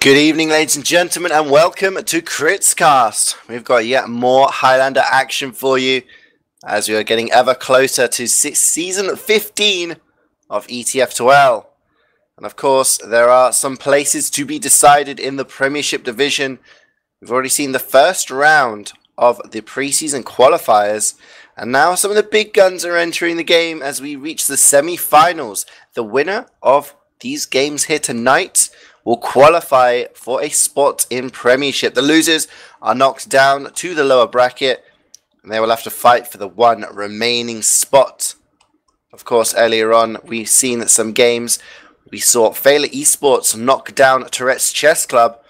Good evening, ladies and gentlemen, and welcome to KritzKast. We've got yet more Highlander action for you as we are getting ever closer to season 15 of ETF2L. And of course, there are some places to be decided in the Premiership division. We've already seen the first round of the preseason qualifiers, and now some of the big guns are entering the game as we reach the semi finals. The winner of these games here tonight will qualify for a spot in Premiership. The losers are knocked down to the lower bracket and they will have to fight for the one remaining spot. Of course, earlier on, we've seen some games. We saw Feila Esports knock down Tourette's Chess Club,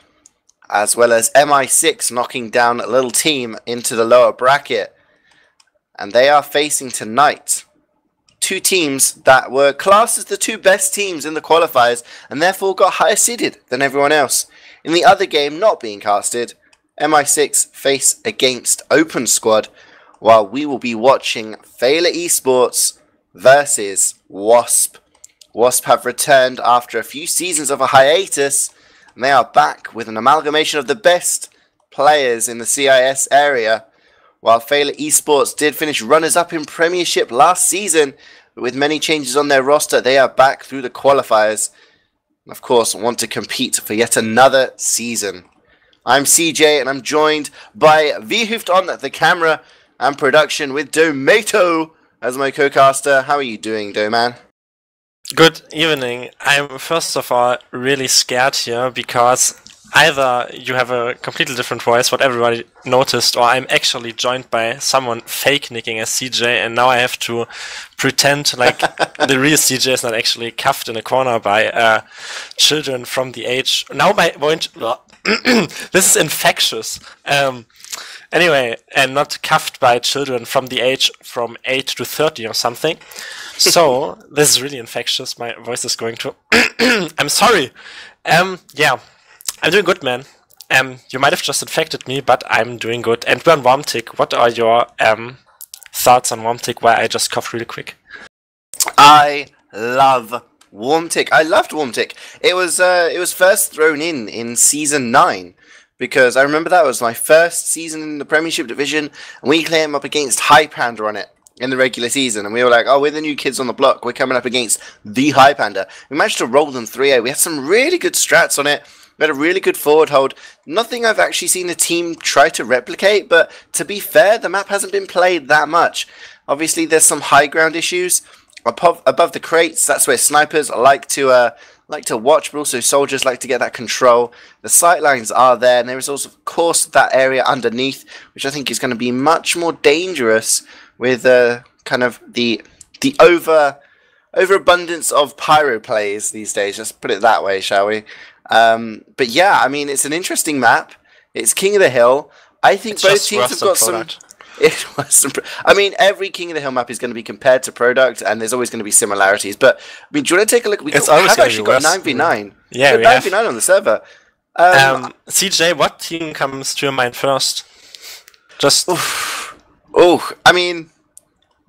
as well as MI6 knocking down a little team into the lower bracket. And they are facing tonight two teams that were classed as the two best teams in the qualifiers and therefore got higher seeded than everyone else. In the other game not being casted, MI6 face against Open Squad, while we will be watching Feila Esports versus Wasp. Wasp have returned after a few seasons of a hiatus, and they are back with an amalgamation of the best players in the CIS area. While Feila Esports did finish runners up in Premiership last season, with many changes on their roster, they are back through the qualifiers. And of course, want to compete for yet another season. I'm CJ, and I'm joined by Wiethoofd on the camera and production with Domaytoe as my co-caster. How are you doing, Doman? Good evening. I'm first of all really scared here because either you have a completely different voice, what everybody noticed, or I'm actually joined by someone fake nicking as CJ, and now I have to pretend like the real CJ is not actually cuffed in a corner by uh, children from the age. Now my voice. this is infectious. Um, anyway, and not cuffed by children from the age from 8 to 30 or something. So, this is really infectious. My voice is going to. I'm sorry. Um, yeah. I'm doing good, man. Um, you might have just infected me, but I'm doing good. And we're on. What are your um thoughts on Warmtic? Why I just coughed really quick. I love Warmtic. I loved Warmtic. It was uh, it was first thrown in in season nine because I remember that was my first season in the Premiership division, and we came up against High Panda on it in the regular season, and we were like, "Oh, we're the new kids on the block. We're coming up against the High Panda." We managed to roll them 3-0. We had some really good strats on it. Had a really good forward hold. Nothing I've actually seen the team try to replicate, but to be fair, the map hasn't been played that much. Obviously, there's some high ground issues above above the crates. That's where snipers like to uh, like to watch, but also soldiers like to get that control. The sight lines are there, and there is also, of course, that area underneath, which I think is going to be much more dangerous with uh, kind of the the over overabundance of pyro plays these days. Let's put it that way, shall we? Um, but yeah, I mean, it's an interesting map. It's King of the Hill. I think It's both teams have got some. It was some. I mean, every King of the Hill map is going to be compared to product, and there's always going to be similarities. But I mean, do you want to take a look? We It's got- have actually got nine v nine. Yeah, we nine v nine on the server. Um, Um, CJ, what team comes to your mind first? Just oh, I mean,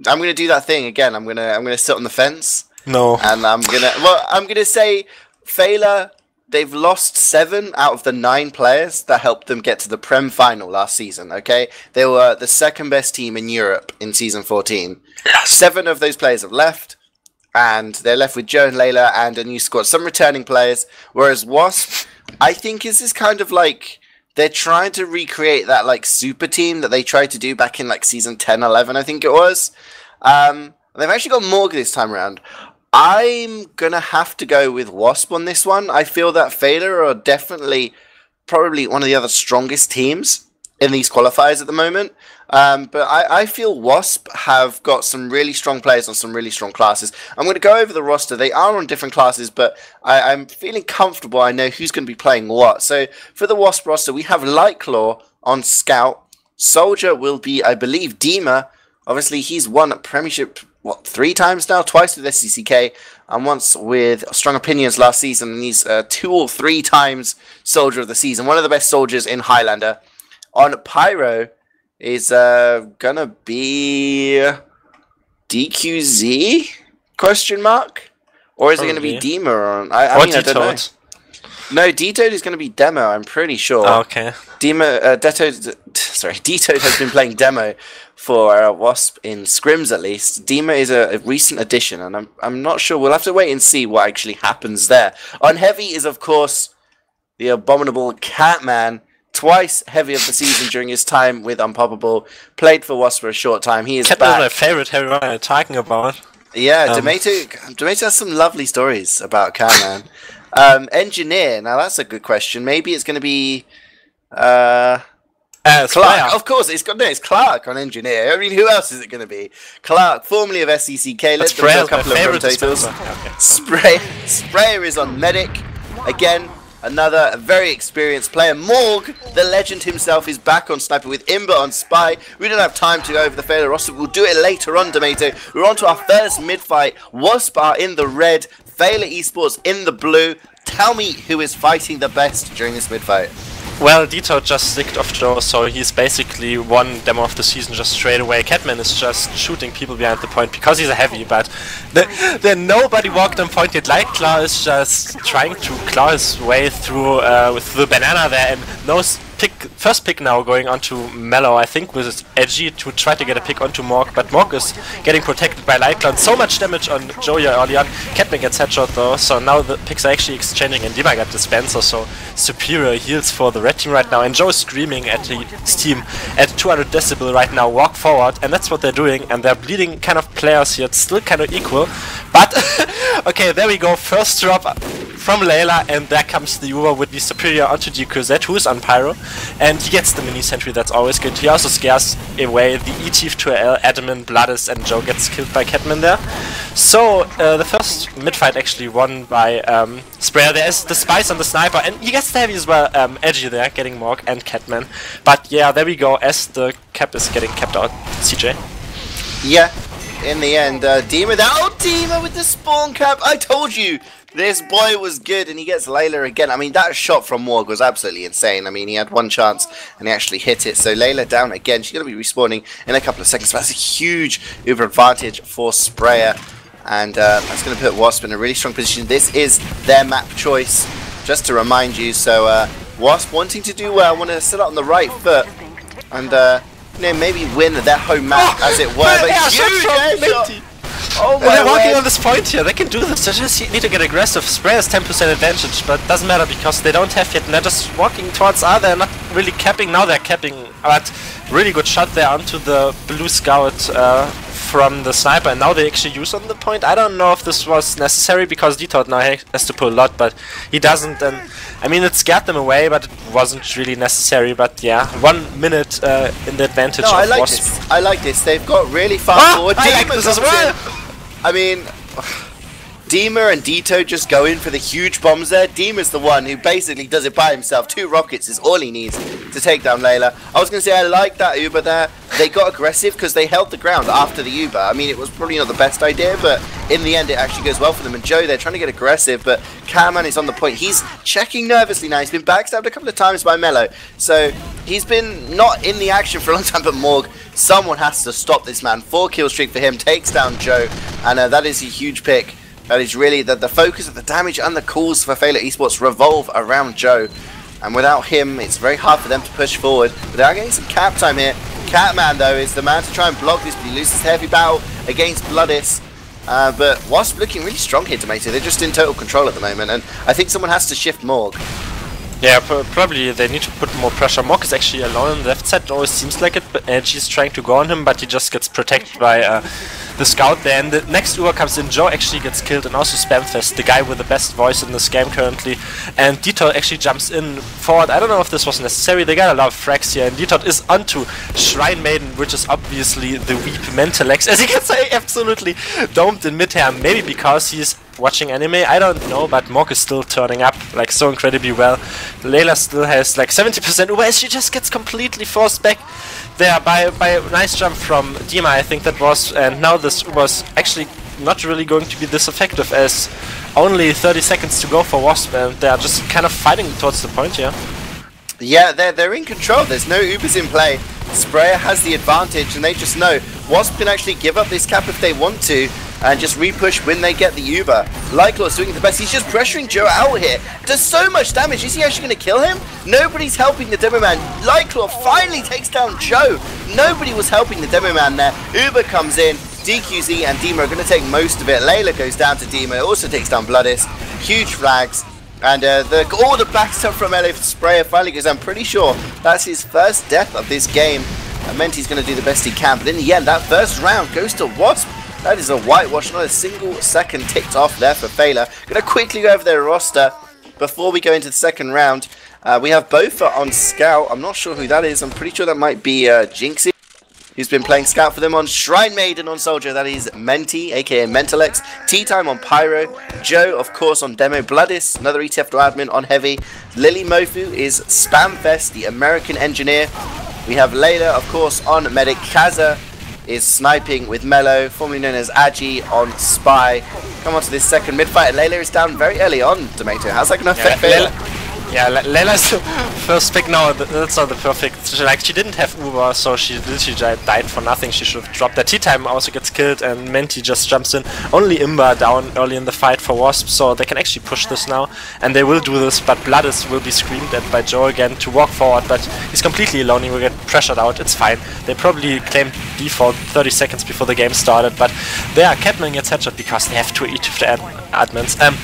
I'm going to do that thing again. I'm gonna I'm gonna sit on the fence. no. and I'm gonna well, I'm gonna say Feila. They've lost seven out of the nine players that helped them get to the Prem final last season. Okay, they were the second best team in Europe in season 14. Seven of those players have left, and they're left with Joe and Layla and a new squad. Some returning players, whereas Wasp, I think, is this kind of like they're trying to recreate that like super team that they tried to do back in like season 10, 11, I think it was. Um, they've actually got Morg this time around. I'm gonna have to go with Wasp on this one. I feel that Feila are definitely probably one of the other strongest teams in these qualifiers at the moment. Um, but I, I feel Wasp have got some really strong players on some really strong classes. I'm going to go over the roster. They are on different classes, but I, I'm feeling comfortable. I know who's going to be playing what. So for the Wasp roster, we have Lightclaw on Scout. Soldier will be, I believe, Dima. Obviously, he's won a Premiership what three times now, twice with SCCK, and once with Strong Opinions last season. And he's uh, two or three times Soldier of the season, one of the best soldiers in Highlander. On Pyro is uh, gonna be DQZ question mark, or is it gonna be on? I, I Or mean, I don't know. No, D-Toad is going to be demo. I'm pretty sure. Oh, okay. Demo, uh, D-Toad, sorry, D-Toad has been playing demo for uh, Wasp in scrims at least. Dima is a, a, recent addition, and I'm I'm not sure. We'll have to wait and see what actually happens there. On heavy is of course the abominable Catman. Twice heavy of the season during his time with Unpoppable. Played for Wasp for a short time. He is Catman back. my favorite heavy I'm talking about. Yeah, Um. Tomato has some lovely stories about Catman. um, engineer. Now that's a good question. Maybe it's going to be. Uh, Uh, Clark, Sprayer. of course, it's got no, it's Clark on engineer. I mean, who else is it going to be? Clark, formerly of SECK. Let's go a couple of favorite rotators. dispenser. Okay. Spray, Sprayer is on medic. Again, another very experienced player. Morg, the legend himself, is back on sniper with Imber on spy. We don't have time to go over the Feila roster. We'll do it later on, Tomato. We're on to our first mid fight. Wasp are in the red. Feila Esports in the blue. Tell me who is fighting the best during this mid fight. Well, Dito just sticked off Joe, so he's basically one demo of the season just straight away. Catman is just shooting people behind the point because he's a heavy, but the, then nobody walked on point yet. Light Claw is just trying to claw his way through uh, with the banana there, and no pick, first pick now going onto Mellow, I think, with his Edgy to try to get a pick onto Morg, but Morg is getting protected by Light Claw. So much damage on Joey early on. Catman gets headshot though, so now the picks are actually exchanging, and Dima got the dispenser, so superior heals for the red team right now. And Joe is screaming at his team at 200 decibel right now, walk forward, and that's what they're doing. And they're bleeding kind of players here. It's still kind of equal, but okay, there we go. First drop from Layla, and there comes the Uber with the superior onto DQZ, who is on Pyro, and he gets the mini sentry. That's always good. He also scares away the ETF2L, Adamant, Bloodis, and Joe gets killed by Catman there. So uh, the first mid fight actually won by um, Sprayer. There is the Spice on the sniper, and he gets the heavy as well. Um, Edgy there, getting Morg and Catman. But yeah, there we go. As the cap is getting kept out, CJ. Yeah, in the end, uh, that oh Dima with the spawn cap. I told you this boy was good, and he gets Layla again. I mean, that shot from Morg was absolutely insane. I mean, he had one chance and he actually hit it. So Layla down again. She's going to be respawning in a couple of seconds. That's a huge uber advantage for Sprayer, and uh, that's going to put Wasp in a really strong position. This is their map choice, just to remind you. So uh, Wasp wanting to do well, want to sit out on the right foot, and. Uh, you know, maybe win their home map, as it were. But huge shot airshot. Oh And they're my walking word. on this point here. They can do this. They just need to get aggressive. Spray has 10% advantage, but doesn't matter because they don't have yet. And they're just walking towards A. They're not really capping. Now they're capping. But really good shot there onto the blue scout uh, from the sniper. And now they actually use on the point. I don't know if this was necessary because D-Toad now has to pull a lot, but he doesn't. And I mean, it scared them away, but it wasn't really necessary. But yeah, one minute uh, in the advantage No, of I like Wasp. this. I like this. They've got really fast Ah, forward. I like this as well. in. I mean, Dima and Dito just go in for the huge bombs there. Dima's the one who basically does it by himself. Two rockets is all he needs to take down Layla. I was going to say I like that Uber there. They got aggressive because they held the ground after the Uber. I mean, it was probably not the best idea, but in the end, it actually goes well for them. And Joe, they're trying to get aggressive, but Catman is on the point. He's checking nervously now. He's been backstabbed a couple of times by Mello. So he's been not in the action for a long time, but Morg, someone has to stop this man. Four kill streak for him, takes down Joe, and uh, that is a huge pick. That is really the, the focus of the damage and the calls for Feila Esports revolve around Joe. And without him, it's very hard for them to push forward. But they are getting some cap time here. Catman, though, is the man to try and block this, but he loses heavy battle against Bloodis. Uh, but Wasp looking really strong here, Tomato. They're just in total control at the moment, and I think someone has to shift Morg. Yeah, pr- probably they need to put more pressure. Morg is actually alone on the left side. It always seems like it, but Edgy's trying to go on him, but he just gets protected by uh, the scout there. And the next Uber comes in. Joe actually gets killed, and also Spamfest, the guy with the best voice in this game currently. And D-Toad actually jumps in forward. I don't know if this was necessary. They got a lot of frags here, and D-Toad is onto Shrine Maiden, which is obviously the weep Mentalex, as you can say, absolutely domed in mid-air. Maybe because he's watching anime, I don't know, but Morg is still turning up like so incredibly well. Layla still has like 70% Uber, she just gets completely forced back there by, by a nice jump from Dima, I think that was, and now this was actually not really going to be this effective as only 30 seconds to go for Wasp and they're just kind of fighting towards the point here. Yeah, they're, they're in control. There's no Ubers in play. Sprayer has the advantage, and they just know Wasp can actually give up this cap if they want to. And just repush when they get the Uber. Lightclaw's doing the best. He's just pressuring Joe out here. Does so much damage. Is he actually going to kill him? Nobody's helping the Demo Man. Lightclaw finally takes down Joe. Nobody was helping the Demo Man there. Uber comes in. DQZ and Demo are going to take most of it. Layla goes down to Demo. Also takes down Bloodis. Huge flags. And uh, the, all the backstab from LA Sprayer finally goes. I'm pretty sure that's his first death of this game. That meant he's going to do the best he can. But in the end, that first round goes to Wasp. That is a whitewash, not a single second ticked off there for Feila. Going to quickly go over their roster before we go into the second round. Uh, we have Bofa on Scout. I'm not sure who that is. I'm pretty sure that might be uh, Jinxie who's been playing Scout for them on Shrine Maiden on Soldier. That is Menti, aka Mentalex. Tea Time on Pyro. Joe, of course, on Demo. Bloodis, another ETF admin on Heavy. Lily Mofu is Spamfest, the American engineer. We have Layla, of course, on Medic. Kaza is sniping with Mellow, formerly known as Agi on Spy. Come on to this second mid fight. Layla is down very early on, Tomato. How's that going to affect yeah, Yeah, Layla's first pick now, that's not the perfect, she, like, she didn't have Uber, so she literally died for nothing, she should have dropped that. T-Time also gets killed, and Menti just jumps in. Only Imba down early in the fight for Wasp, so they can actually push this now, and they will do this, but Bloodis will be screamed at by Joe again to walk forward, but he's completely alone, he will get pressured out, it's fine. They probably claimed default 30 seconds before the game started, but there, Catman gets headshot because they have each of the ad admins. Um,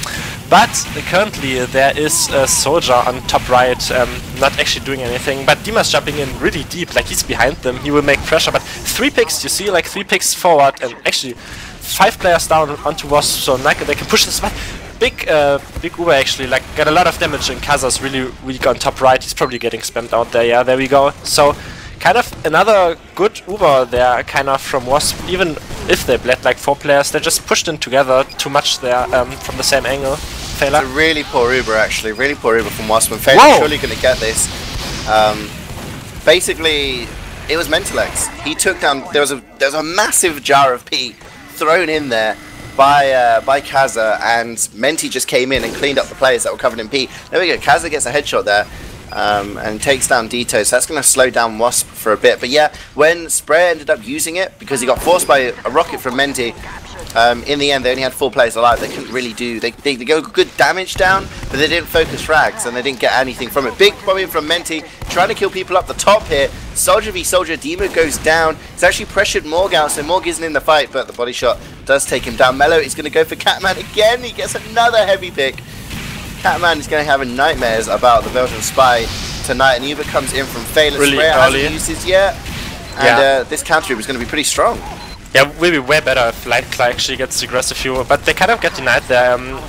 but currently there is a soldier on top right, um, not actually doing anything. But Dima's jumping in really deep, like he's behind them. He will make pressure. But three picks, you see, like three picks forward, and actually five players down onto Wasp, so they can push this. But big, uh, big Uber actually, like got a lot of damage, and Kaza's really weak on top right. He's probably getting spammed out there. Yeah, there we go. So kind of another good Uber there, kind of from Wasp. Even if they bled like four players, they just pushed in together too much there um, from the same angle. Feila. It's a really poor Uber actually, really poor Uber from Wasp. And Feila's surely going to get this. Um, basically, it was Mentalex. He took down. There was a there was a massive jar of pee thrown in there by uh, by Kaza, and Menti just came in and cleaned up the players that were covered in pee. There we go. Kaza gets a headshot there um, and takes down Dito, so that's going to slow down Wasp for a bit. But yeah, when Spray ended up using it, because he got forced by a rocket from Menti, um, in the end they only had four players alive. They couldn't really do, they, they, they go good damage down, but they didn't focus frags, and they didn't get anything from it. Big problem from Menti, trying to kill people up the top here. Soldier v Soldier, Demo goes down. He's actually pressured Morg out, so Morg isn't in the fight, but the body shot does take him down. Mello is going to go for Catman again. He gets another heavy pick. Catman is going to have nightmares about the Belgian spy tonight, and Uber comes in from Phalanx. Really Rare early. hasn't used his yet, and Yeah. uh, this counter is going to be pretty strong. Yeah, will be way better if Lightclaw actually gets aggressive here, but they kind of get denied there. Um,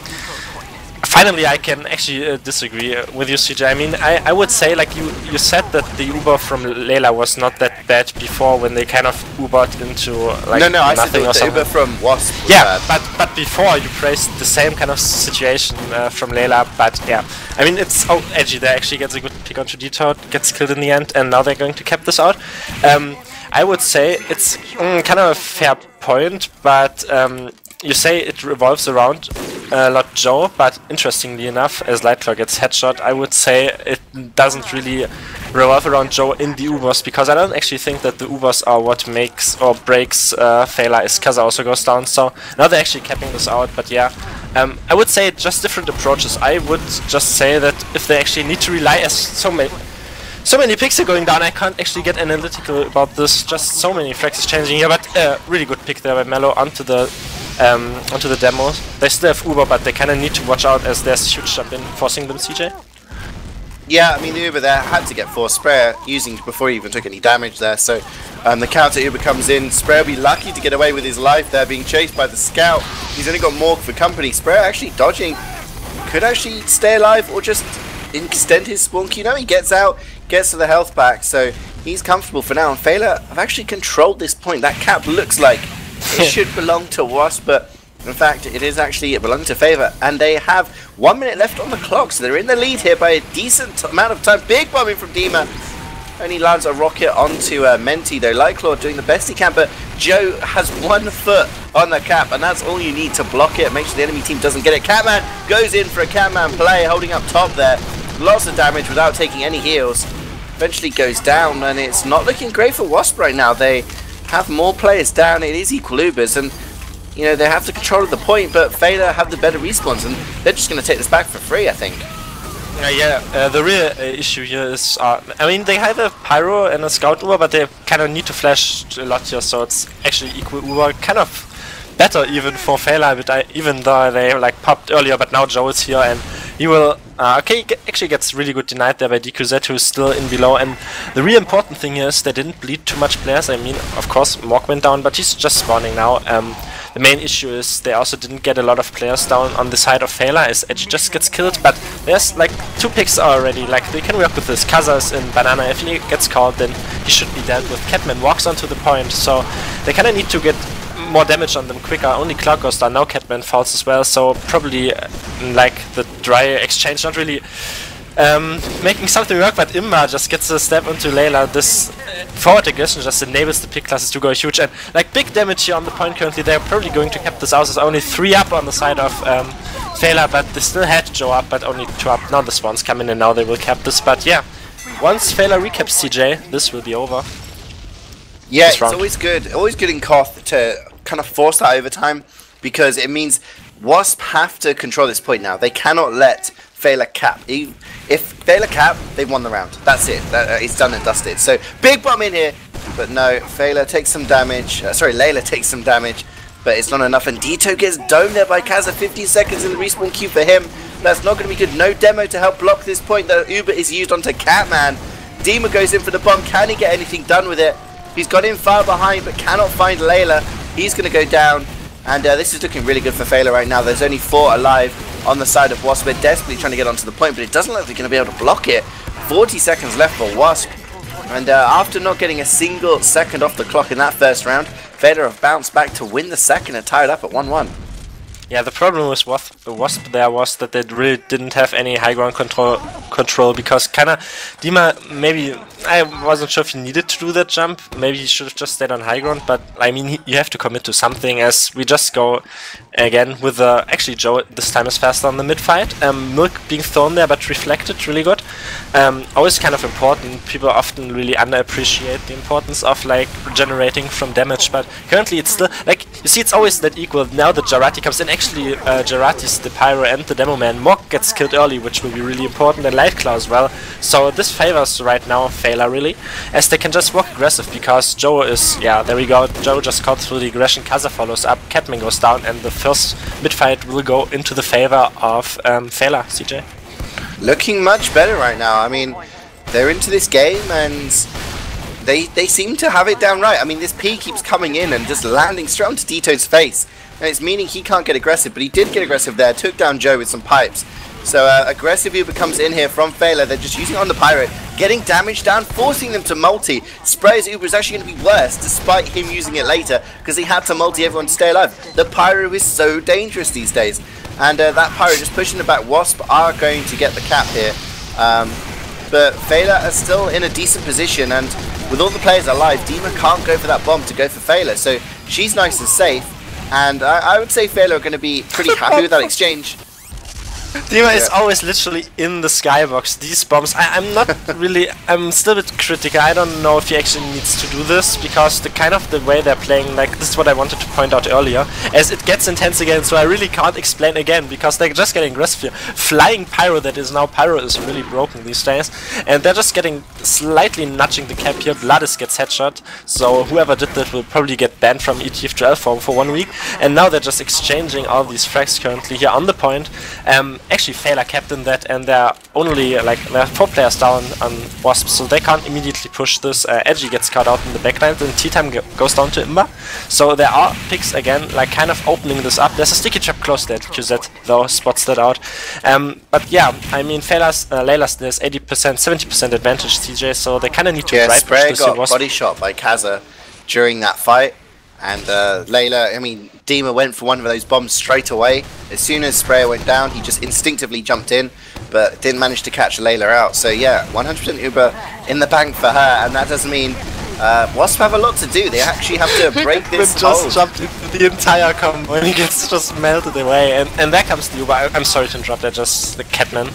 finally, I can actually uh, disagree uh, with you, CJ. I mean, I, I would say, like, you, you said that the Uber from Layla was not that bad before when they kind of Ubered into, like, no, no, I said the. Uber from Wasp. was Yeah, bad. but but before you praised the same kind of situation uh, from Layla, but yeah, I mean it's oh edgy. There actually gets a good pick onto D-Toad, gets killed in the end, and now they're going to cap this out. Um, I would say it's mm, kind of a fair point, but um, you say it revolves around a lot Joe, but interestingly enough, as Lightclaw gets headshot, I would say it doesn't really revolve around Joe in the Ubers because I don't actually think that the Ubers are what makes or breaks uh, Feila is Kaza also goes down. So now they're actually capping this out, but yeah. Um, I would say just different approaches. I would just say that if they actually need to rely as so many so many picks are going down, I can't actually get analytical about this. Just so many frags is changing here, but uh, really good pick there by Mello onto the um, onto the demos. They still have Uber, but they kind of need to watch out as there's huge jump in forcing them, CJ. Yeah, I mean the Uber there had to get force Sprayer using before he even took any damage there. So um, the counter Uber comes in. Sprayer will be lucky to get away with his life there, being chased by the scout. He's only got Morg for company. Sprayer actually dodging. Could actually stay alive or just extend his spawn You know, he gets out, gets to the health pack, so he's comfortable for now. And Feila have actually controlled this point. That cap looks like it should belong to Wasp, but in fact, it is actually it belongs to Feila, and they have one minute left on the clock, so they're in the lead here by a decent amount of time. Big bombing from Dima. Only lands a rocket onto uh, Menti, though. Lightclaw doing the best he can, but Joe has one foot on the cap, and that's all you need to block it. Make sure the enemy team doesn't get it. Catman goes in for a Catman play, holding up top there. Lots of damage without taking any heals. Eventually goes down, and it's not looking great for Wasp right now. They have more players down. It is equal Ubers, and you know, they have the control of the point, but Feila have the better respawns, and they're just going to take this back for free, I think. Uh, yeah, uh, the real uh, issue here is, uh, I mean, they have a Pyro and a Scout Uber, but they kind of need to flash a lot here, so it's actually equal Uber, kind of better even for Feila, but I, even though they like popped earlier, but now Joe is here and he will. Uh, okay, he actually gets really good denied there by DQZ, who is still in below. And the real important thing is they didn't bleed too much players. I mean, of course, Morg went down, but he's just spawning now. Um, the main issue is they also didn't get a lot of players down on the side of Feila as Edge just gets killed, but there's like two picks already, like they can work with this. Kazas in Banana, if he gets called then he should be dealt with. Catman walks onto the point, so they kinda need to get more damage on them quicker. Only Cloud goes down, now Catman falls as well, so probably uh, like the dry exchange not really um, making something work, but Imma just gets a step into Layla. This forward aggression just enables the pick classes to go huge and like big damage here on the point currently. They're probably going to cap this out. There's only three up on the side of um, Feila, but they still had Joe up, but only two up. Now the spawns come in and now they will cap this. But yeah, once Feila recaps CJ, this will be over. Yeah, it's always good, always good in Koth to kind of force that overtime because it means Wasp have to control this point now. They cannot let Feila cap. If Feila cap, they've won the round. That's it. That, uh, it's done and dusted. So big bomb in here, but no. Feila takes some damage. Uh, sorry, Layla takes some damage, but it's not enough. And Dito gets domed there by Kaza. 15 seconds in the respawn queue for him. That's not going to be good. No demo to help block this point. The Uber is used onto Catman. Dima goes in for the bomb. Can he get anything done with it? He's got him far behind, but cannot find Layla. He's going to go down. And uh, this is looking really good for Feila right now. There's only four alive on the side of Wasp. They're desperately trying to get onto the point, but it doesn't look like they're going to be able to block it. 40 seconds left for Wasp. And uh, after not getting a single second off the clock in that first round, Fela have bounced back to win the second and tied up at 1-1. Yeah, the problem with Wasp, Wasp there was that they really didn't have any high ground control control because kinda Dima maybe I wasn't sure if he needed to do that jump. Maybe he should have just stayed on high ground, but I mean he, you have to commit to something as we just go again with the actually Joe this time is faster on the mid fight. Um, Milk being thrown there but reflected really good. Um, always kind of important. People often really underappreciate the importance of like regenerating from damage, but currently it's still like you see it's always that equal. Now that Jarate comes in actually uh, Jaratis, the Pyro and the Demo Man. Gets killed early, which will be really important, and Lightclaw as well. So this favors right now Feila really, as they can just walk aggressive because Joe is, yeah, there we go. Joe just caught through the aggression, Kaza follows up, Catman goes down, and the first mid-fight will go into the favor of um, Feila, CJ. Looking much better right now. I mean, they're into this game and they they seem to have it down right. I mean, this P keeps coming in and just landing straight onto Dito's face. And it's meaning he can't get aggressive, but he did get aggressive there, took down Joe with some pipes. So uh, aggressive Uber comes in here from Feila, they're just using on the Pirate, getting damage down, forcing them to multi. Spray's Uber is actually going to be worse, despite him using it later, because he had to multi everyone to stay alive. The Pyro is so dangerous these days. And uh, that Pyro just pushing the back. Wasp are going to get the cap here. Um, but Feila are still in a decent position, and with all the players alive, Dima can't go for that bomb to go for Feila, so she's nice and safe. And I, I would say Feila are going to be pretty happy with that exchange. Dima yeah. is always literally in the skybox. These bombs, I, am not really, I'm still a bit critical. I don't know if he actually needs to do this because the kind of the way they're playing, like this is what I wanted to point out earlier, as it gets intense again. So I really can't explain again because they're just getting aggressive here. Flying Pyro that is now Pyro is really broken these days, and they're just getting slightly nudging the cap here. Bloodis gets headshot, so whoever did that will probably get banned from ETF2L for, for one week. And now they're just exchanging all these frags currently here on the point. Um, actually Feila captain that and there are only like there are four players down on Wasp so they can't immediately push this. Uh, Edgy gets cut out in the backline and T-Time goes down to Imba. So there are picks again like kind of opening this up. There's a sticky trap close there QZ though spots that out. Um, but yeah, I mean Feila's, uh, Layla's there's 80%, 70% advantage TJ so they kind of need to yeah, Spray got body shot by Kaza during that fight and uh, Layla, I mean, Dima went for one of those bombs straight away. As soon as Sprayer went down, he just instinctively jumped in, but didn't manage to catch Layla out. So yeah, 100% Uber in the bank for her, and that doesn't mean uh, Wasp have a lot to do. They actually have to break this just hold. jumped into the entire combo and he gets just melted away. And, and there comes the Uber. I, am sorry to interrupt, that's just the Catman.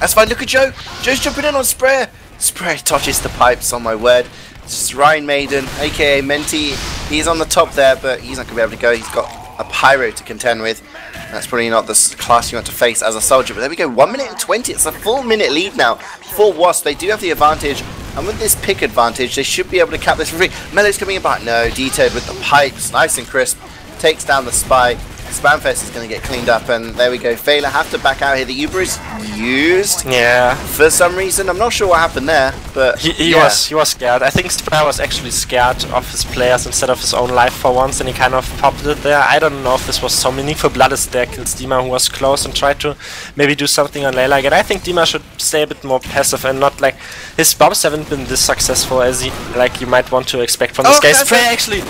That's fine, look at Joe. Joe's jumping in on Sprayer. Sprayer touches the pipes, on my word. Is Shrine Maiden, aka Menti, He's on the top there, but he's not going to be able to go. He's got a Pyro to contend with. That's probably not the class you want to face as a soldier. But there we go, 1 minute and 20. It's a full minute lead now for Wasp. They do have the advantage. And with this pick advantage, they should be able to cap this free. Melee's coming in back. No, D-Toad with the pipes. Nice and crisp. Takes down the Spy. Spamfest is going to get cleaned up, and there we go. Feila have to back out here. The Uber is used. Yeah. For some reason, I'm not sure what happened there, but he, he yeah. was he was scared. I think Spire was actually scared of his players instead of his own life for once, and he kind of popped it there. I don't know if this was so meaningful. Bloodis there, kills Dima, who was close and tried to maybe do something on Layla again. I think Dima should stay a bit more passive and not like his bombs haven't been this successful as he like you might want to expect from this oh, guy. Spray actually,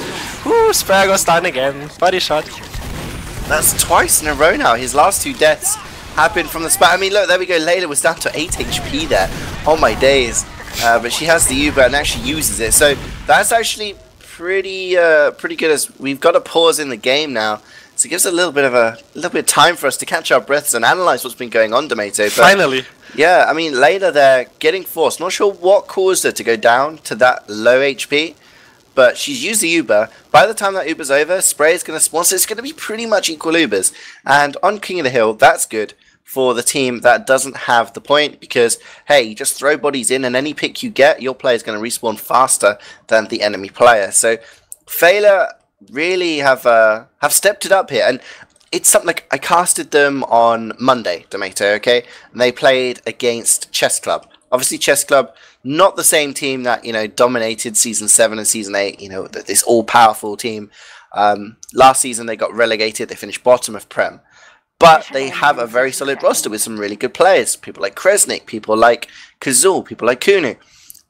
whoo, Spire goes down again. Body shot. That's twice in a row now. His last two deaths happened from the spot. I mean, look, there we go. Layla was down to 8 HP there. Oh my days. Uh, but she has the Uber and actually uses it. So that's actually pretty uh, pretty good. As we've got a pause in the game now. So it gives a little bit of a, little bit of time for us to catch our breaths and analyze what's been going on, Tomato. But Finally. Yeah, I mean, Layla there getting forced. Not sure what caused her to go down to that low HP but she's used the Uber. By the time that Uber's over, Spray is going to spawn, so it's going to be pretty much equal Ubers. And on King of the Hill, that's good for the team that doesn't have the point because, hey, you just throw bodies in and any pick you get, your player is going to respawn faster than the enemy player. So, Feila really have uh, have stepped it up here. And it's something like I casted them on Monday, Tomato, okay? And they played against Chess Club. Obviously, Chess Club not the same team that you know dominated season seven and season eight. You know this all-powerful team. Um, last season they got relegated. They finished bottom of Prem, but they have a very solid roster with some really good players. People like Kresnik, people like Kazul, people like Kunu,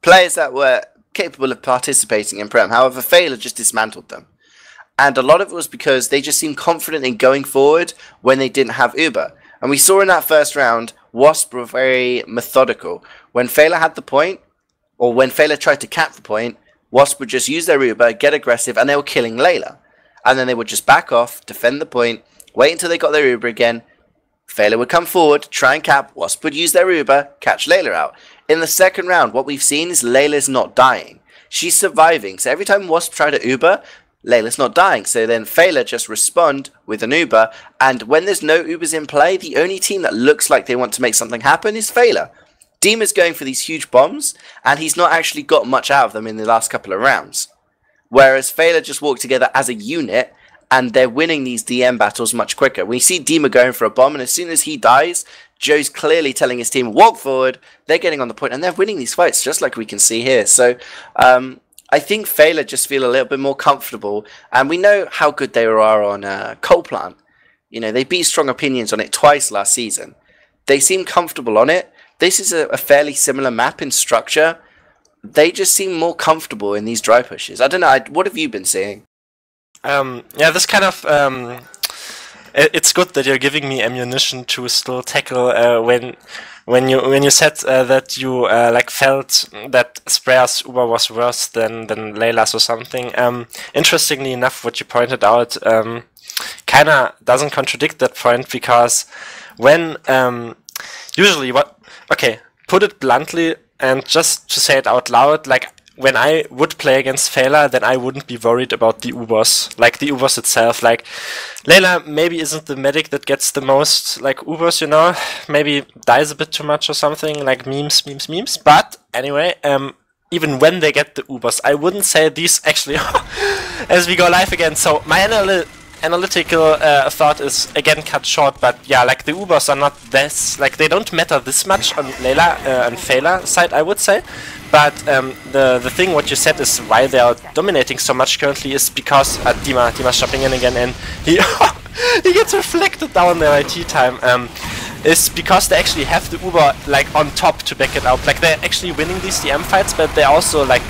players that were capable of participating in Prem. However, Feila just dismantled them. And a lot of it was because they just seemed confident in going forward when they didn't have Uber. And we saw in that first round, Wasp were very methodical. When Feila had the point, or when Feila tried to cap the point, Wasp would just use their Uber, get aggressive, and they were killing Layla. And then they would just back off, defend the point, wait until they got their Uber again. Feila would come forward, try and cap, Wasp would use their Uber, catch Layla out. In the second round, what we've seen is Layla's not dying. She's surviving. So every time Wasp tried to Uber, Layla's not dying. So then Feila just respond with an Uber. And when there's no Ubers in play, the only team that looks like they want to make something happen is Feila. Dima's going for these huge bombs, and he's not actually got much out of them in the last couple of rounds. Whereas Feila just walked together as a unit, and they're winning these DM battles much quicker. We see Dima going for a bomb, and as soon as he dies, Joe's clearly telling his team, walk forward, they're getting on the point, and they're winning these fights, just like we can see here. So, um, I think Feila just feel a little bit more comfortable, and we know how good they are on uh, Coal Plant. You know, they beat Strong Opinions on it twice last season. They seem comfortable on it. This is a, a fairly similar map in structure. They just seem more comfortable in these dry pushes. I don't know. I, what have you been seeing? Um, yeah, this kind of um, it's good that you're giving me ammunition to still tackle uh, when when you when you said uh, that you uh, like felt that Sprayer's Uber was worse than than Layla's or something. Um, interestingly enough, what you pointed out um, kind of doesn't contradict that point because when um, usually what okay put it bluntly and just to say it out loud like when I would play against Feila, then I wouldn't be worried about the Ubers, like the Ubers itself. Like Layla maybe isn't the medic that gets the most like Ubers, you know, maybe dies a bit too much or something, like memes, memes, memes. But anyway, um, even when they get the Ubers, I wouldn't say these actually. as we go live again, so my anal analytical uh, thought is again cut short, but yeah, like the Ubers are not this, like they don't matter this much on Layla uh, and Feila side, I would say. But um, the the thing what you said is why they are dominating so much currently is because uh, Dima Dima's shopping in again and he he gets reflected down the IT time. Um, is because they actually have the Uber like on top to back it up. Like they're actually winning these DM fights, but they're also like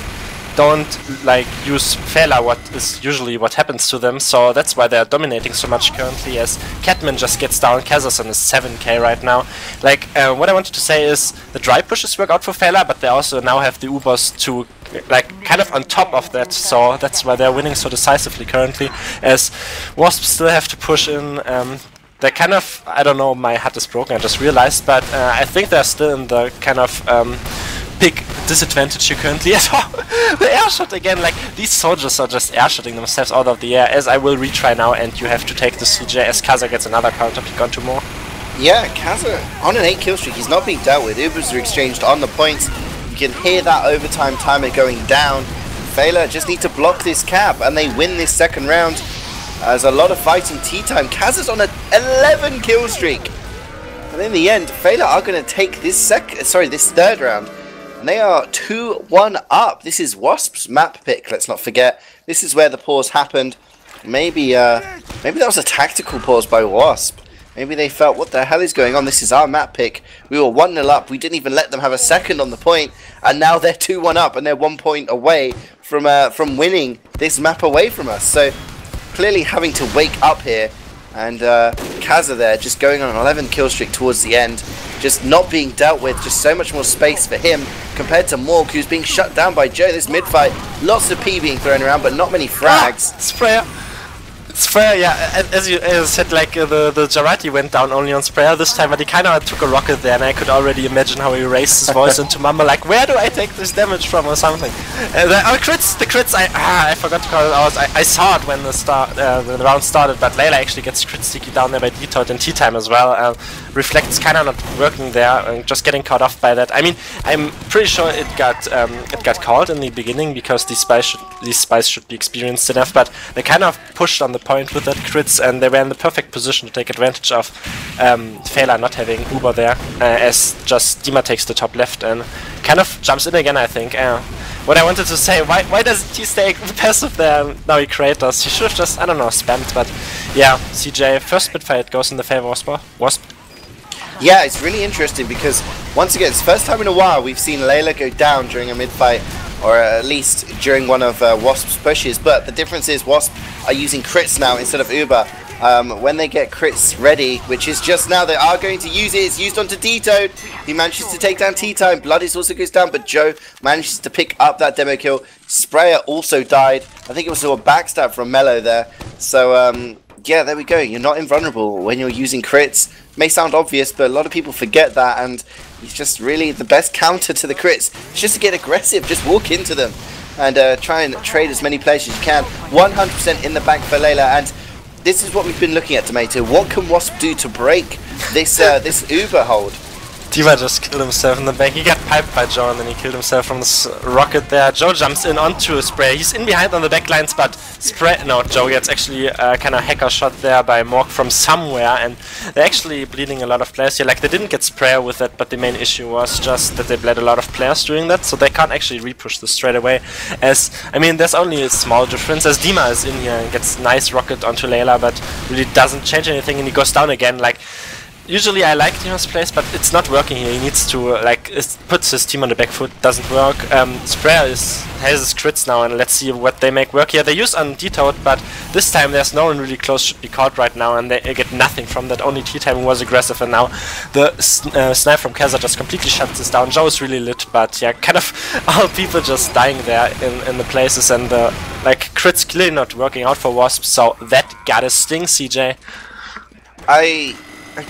don't like use Fela, what is usually what happens to them, so that's why they're dominating so much currently as Catman just gets down, Kazasan is 7k right now. Like, uh, what I wanted to say is the dry pushes work out for Feila, but they also now have the Ubers to like kind of on top of that, so that's why they're winning so decisively currently, as Wasps still have to push in, um, they're kind of, I don't know, my hat is broken, I just realized, but uh, I think they're still in the kind of um, pick disadvantage here currently. the air shot again, like these soldiers are just air shotting themselves out of the air, as I will retry now, and you have to take the CJ as Kaza gets another counter pick onto more. Yeah, Kaza on an 8 kill streak, he's not being dealt with. Ubers are exchanged on the points. You can hear that overtime timer going down. Feila just need to block this cap, and they win this second round. There's a lot of fighting tea time. Kaza's on an 11 kill streak. And in the end, Feila are going to take this sec sorry, this third round. And they are 2-1 up. This is Wasp's map pick, let's not forget. This is where the pause happened. Maybe uh, maybe that was a tactical pause by Wasp. Maybe they felt, what the hell is going on? This is our map pick. We were 1-0 up. We didn't even let them have a second on the point. And now they're 2-1 up and they're one point away from uh, from winning this map away from us. So clearly having to wake up here. And uh, Kaza there just going on an 11 kill streak towards the end. Just not being dealt with. Just so much more space for him compared to Morg who's being shut down by Joe. This mid-fight, lots of P being thrown around but not many frags. Ah, Sprayer. It's fair, yeah. As you as said, like uh, the the Jarate went down only on sprayer this time, but he kind of took a rocket there, and I could already imagine how he raised his voice into mumble like, "Where do I take this damage from?" or something. Uh, the oh, crits, the crits. I ah, I forgot to call it out. I, I saw it when the start uh, the round started, but Layla actually gets crit sticky down there by D-Toad and Tea Time as well. Reflect's kind of not working there, and just getting caught off by that. I mean, I'm pretty sure it got um, it got called in the beginning because these spies should these spies should be experienced enough, but they kind of pushed on the point with that crits, and they were in the perfect position to take advantage of um, Feila not having Uber there, uh, as just Dima takes the top left and kind of jumps in again, I think. Uh, what I wanted to say, why why doesn't he stay passive there? Now he Kratos. He should have just, I don't know, spammed, but yeah, CJ, first mid fight goes in the favor of Wasp. Yeah, it's really interesting because once again, it's the first time in a while we've seen Layla go down during a mid fight or at least during one of uh, Wasp's pushes. But the difference is Wasp are using crits now instead of Uber. Um, when they get crits ready, which is just now, they are going to use it. It's used onto D-Toad. He manages to take down T-Time. Bloodies also goes down, but Joe manages to pick up that demo kill. Sprayer also died. I think it was a backstab from Mellow there. So, um, yeah, there we go. You're not invulnerable when you're using crits. May sound obvious, but a lot of people forget that, and He's just really the best counter to the crits. It's just to get aggressive, just walk into them and uh, try and trade as many players as you can. 100% in the bank for Layla, and this is what we've been looking at, Tomato. What can Wasp do to break this uh, this Uber hold? Diva just killed himself in the back. He got piped by Joe and then he killed himself from this rocket there. Joe jumps in onto a spray. He's in behind on the backlines, but spray. No, Joe gets actually uh, a kind of hacker shot there by Morg from somewhere, and they're actually bleeding a lot of players here. Like they didn't get sprayer with it, but the main issue was just that they bled a lot of players doing that, so they can't actually repush this straight away. As I mean, there's only a small difference. As Dima is in here and gets nice rocket onto Layla, but really doesn't change anything, and he goes down again. Like usually I like Dima's place, but it's not working here. He needs to uh, like puts his team on the back foot. Doesn't work. Um, Sprayer is has his crits now, and let's see what they make work here. They use on but this time there's no one really close should be caught right now, and they get nothing from that. Only T-Time was aggressive, and now the uh, snipe from Kaza just completely shuts this down. Joe is really lit, but yeah, kind of all people just dying there in, in the places, and the like crits clearly not working out for Wasp. So that got a sting, CJ. I I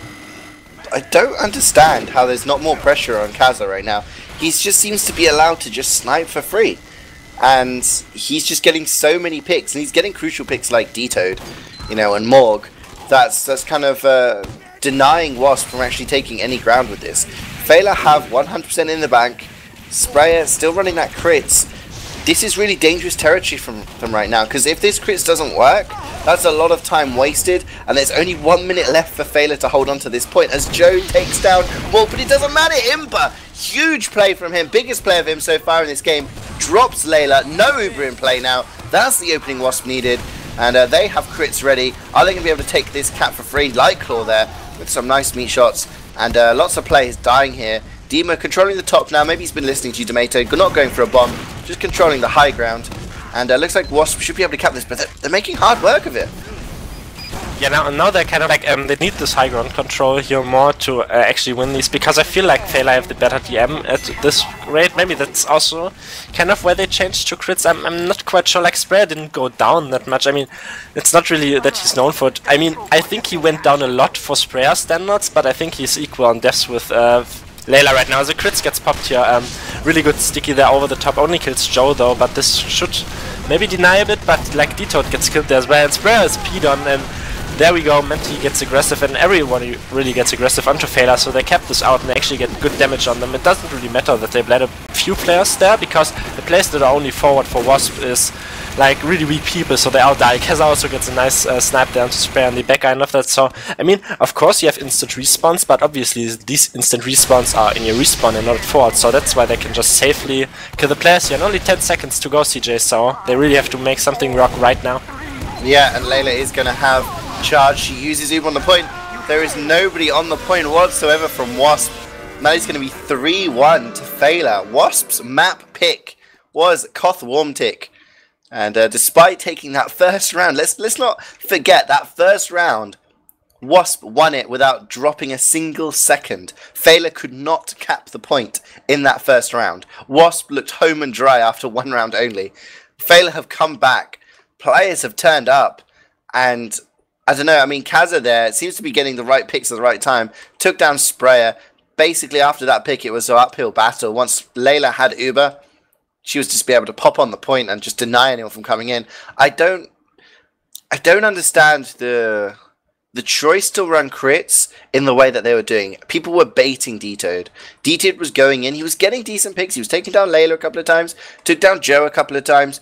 don't understand how there's not more pressure on Kaza right now. He just seems to be allowed to just snipe for free. And he's just getting so many picks, and he's getting crucial picks like D-Toad, you know, and Morg. That's that's kind of uh, denying Wasp from actually taking any ground with this. Feila have 100% in the bank. Sprayer still running that crits. This is really dangerous territory from them right now, because if this crits doesn't work, that's a lot of time wasted, and there's only one minute left for Feila to hold on to this point as Joe takes down Walt, but it doesn't matter. Impa, huge play from him, biggest play of him so far in this game, drops Layla, no Uber in play now. That's the opening Wasp needed, and uh, they have crits ready. Are they going to be able to take this cap for free, like Claw there, with some nice meat shots, and uh, lots of players dying here. Dima controlling the top now, maybe he's been listening to you, Tomato, not going for a bomb, just controlling the high ground. And uh, looks like Wasp should be able to cap this, but they're, they're making hard work of it. Yeah, now, now they're kind of like, um, they need this high ground control here more to uh, actually win these, because I feel like Feila have the better DM at this rate. Maybe that's also kind of where they changed to crits. I'm, I'm not quite sure, like Sprayer didn't go down that much. I mean, it's not really that he's known for it. I mean, I think he went down a lot for Sprayer standards, but I think he's equal on deaths with uh, Layla right now. The crits gets popped here. Um, really good sticky there over the top. Only kills Joe though, but this should maybe deny a bit. But like D-Toad gets killed there as well. And Sprayer is peed on and there we go, Menti gets aggressive and everyone really gets aggressive onto Feila, so they kept this out and they actually get good damage on them. It doesn't really matter that they bled a few players there, because the players that are only forward for Wasp is like really weak people, so they all die. Kaza also gets a nice uh, snipe down to spray on the back. I love that. So, I mean, of course you have instant respawns, but obviously these instant respawns are in your respawn and not forward, so that's why they can just safely kill the players You And only 10 seconds to go, CJ, so they really have to make something rock right now. Yeah, and Layla is going to have charge. She uses Uber on the point. There is nobody on the point whatsoever from Wasp. Now it's going to be 3-1 to Feila. Wasp's map pick was Koth Warmtic. And uh, despite taking that first round, let's let's not forget that first round, Wasp won it without dropping a single second. Feila could not cap the point in that first round. Wasp looked home and dry after one round only. Feila have come back. Players have turned up, and I don't know. I mean, Kaza there seems to be getting the right picks at the right time. Took down Sprayer. Basically, after that pick, it was an uphill battle. Once Layla had Uber, she was just be able to pop on the point and just deny anyone from coming in. I don't, I don't understand the the choice to run crits in the way that they were doing. People were baiting D-Toad. D-Toad was going in. He was getting decent picks. He was taking down Layla a couple of times. Took down Joe a couple of times.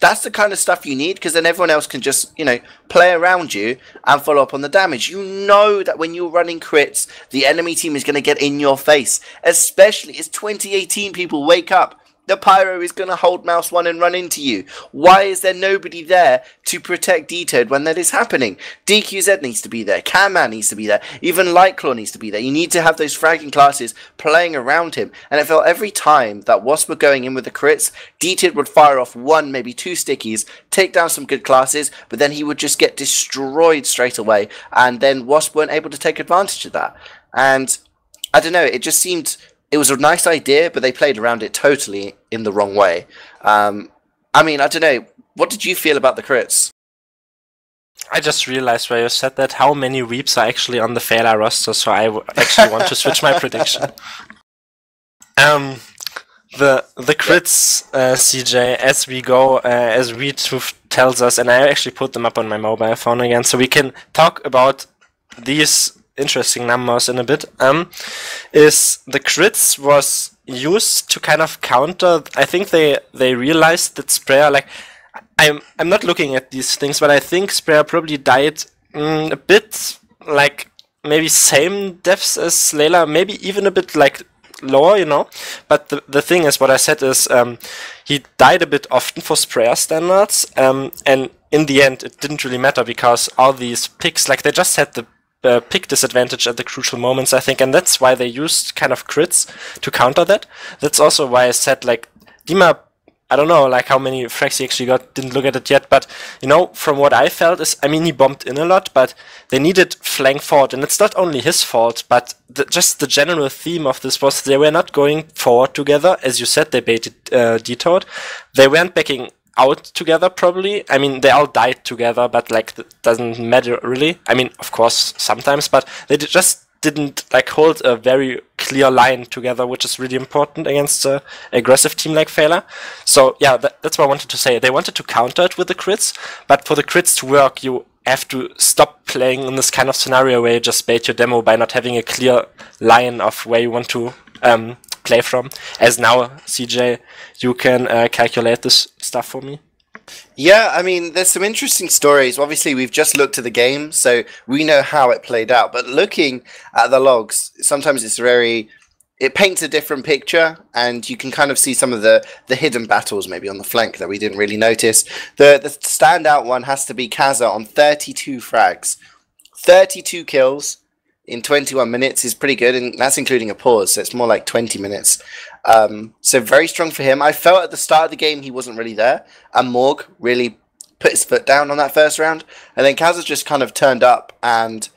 That's the kind of stuff you need because then everyone else can just, you know, play around you and follow up on the damage. You know that when you're running crits, the enemy team is going to get in your face. Especially, it's 2018, people, wake up. The Pyro is going to hold Mouse 1 and run into you. Why is there nobody there to protect D-Toad when that is happening? DQZ needs to be there. Catman needs to be there. Even Lightclaw needs to be there. You need to have those fragging classes playing around him. And it felt every time that Wasp were going in with the crits, D-Toad would fire off one, maybe two stickies, take down some good classes, but then he would just get destroyed straight away. And then Wasp weren't able to take advantage of that. And I don't know, it just seemed it was a nice idea, but they played around it totally in the wrong way. Um, I mean, I don't know. What did you feel about the crits? I just realized where you said that how many weeps are actually on the Feila roster, so I actually want to switch my prediction. Um, the the crits, uh, CJ, as we go, uh, as Retooth tells us, and I actually put them up on my mobile phone again, so we can talk about these interesting numbers in a bit, um, is the crits was used to kind of counter. I think they they realized that Sprayer like I'm I'm not looking at these things, but I think Sprayer probably died mm, a bit like maybe same deaths as Layla, maybe even a bit like lower, you know. But the the thing is, what I said is um, he died a bit often for Sprayer standards, um, and in the end, it didn't really matter because all these picks, like they just had the uh, pick disadvantage at the crucial moments, I think, and that's why they used kind of crits to counter that. That's also why I said like Dima. I don't know like how many frags he actually got. Didn't look at it yet, but you know from what I felt is I mean he bombed in a lot, but they needed flank forward, and it's not only his fault, but the, just the general theme of this was they were not going forward together, as you said. They baited uh, D-Toad. They weren't backing out together probably. I mean, they all died together, but like it doesn't matter really. I mean, of course sometimes, but they just didn't like hold a very clear line together, which is really important against a aggressive team like Feila. So yeah, that, that's what I wanted to say. They wanted to counter it with the crits, but for the crits to work, you have to stop playing in this kind of scenario where you just bait your demo by not having a clear line of where you want to um, play from. As now, CJ, you can uh, calculate this stuff for me. Yeah, I mean, there's some interesting stories. Obviously, we've just looked at the game, so we know how it played out. But looking at the logs, sometimes it's very. It paints a different picture, and you can kind of see some of the, the hidden battles maybe on the flank that we didn't really notice. The the standout one has to be Kaza on 32 frags, 32 kills, in 21 minutes is pretty good, and that's including a pause, so it's more like 20 minutes. Um, so very strong for him. I felt at the start of the game he wasn't really there, and Morg really put his foot down on that first round, and then Kazas just kind of turned up, and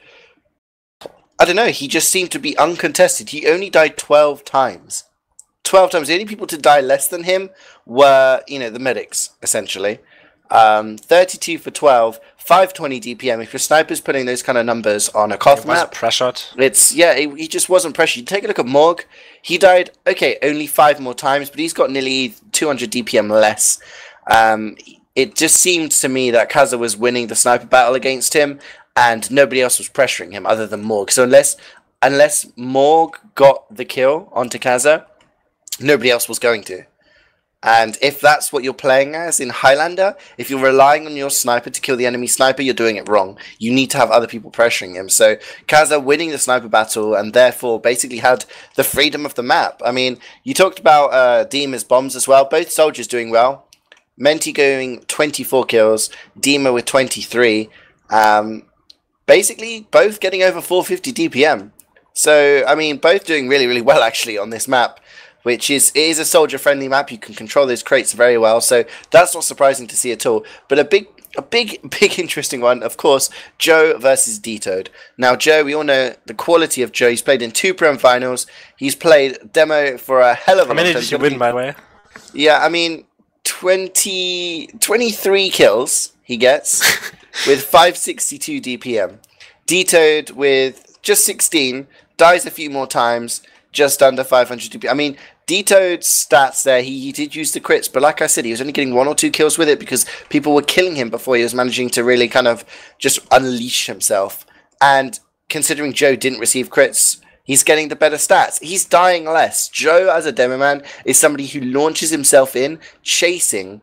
I don't know, he just seemed to be uncontested. He only died 12 times. 12 times. The only people to die less than him were, you know, the medics, essentially. Um, 32 for 12, 520 DPM. If your sniper's putting those kind of numbers on a He was map, pressured. it's yeah, it, he just wasn't pressured. You take a look at Morg. He died okay, only five more times, but he's got nearly 200 DPM less. Um, it just seemed to me that Kaza was winning the sniper battle against him, and nobody else was pressuring him other than Morg. So unless unless Morg got the kill onto Kaza, nobody else was going to. And if that's what you're playing as in Highlander, if you're relying on your sniper to kill the enemy sniper, you're doing it wrong. You need to have other people pressuring him. So Kaza winning the sniper battle and therefore basically had the freedom of the map. I mean, you talked about uh, bombs as well. Both soldiers doing well. Menti going 24 kills, Dima with 23. Um, basically, both getting over 450 DPM. So, I mean, both doing really, really well actually on this map which is it is a soldier friendly map. You can control those crates very well, so that's not surprising to see at all. But a big a big, big interesting one, of course, Joe versus D-Toad. Now, Joe, we all know the quality of Joe. He's played in two Prem finals. He's played demo for a hell of a How many did you win, by the way? Yeah, I mean, 20, 23 kills he gets with 562 DPM. D-Toad with just 16, dies a few more times, just under 500 DPM. I mean, D-Toad's stats there, he, he did use the crits, but like I said, he was only getting one or two kills with it because people were killing him before he was managing to really kind of just unleash himself. And considering Joe didn't receive crits, he's getting the better stats. He's dying less. Joe, as a demo man, is somebody who launches himself in, chasing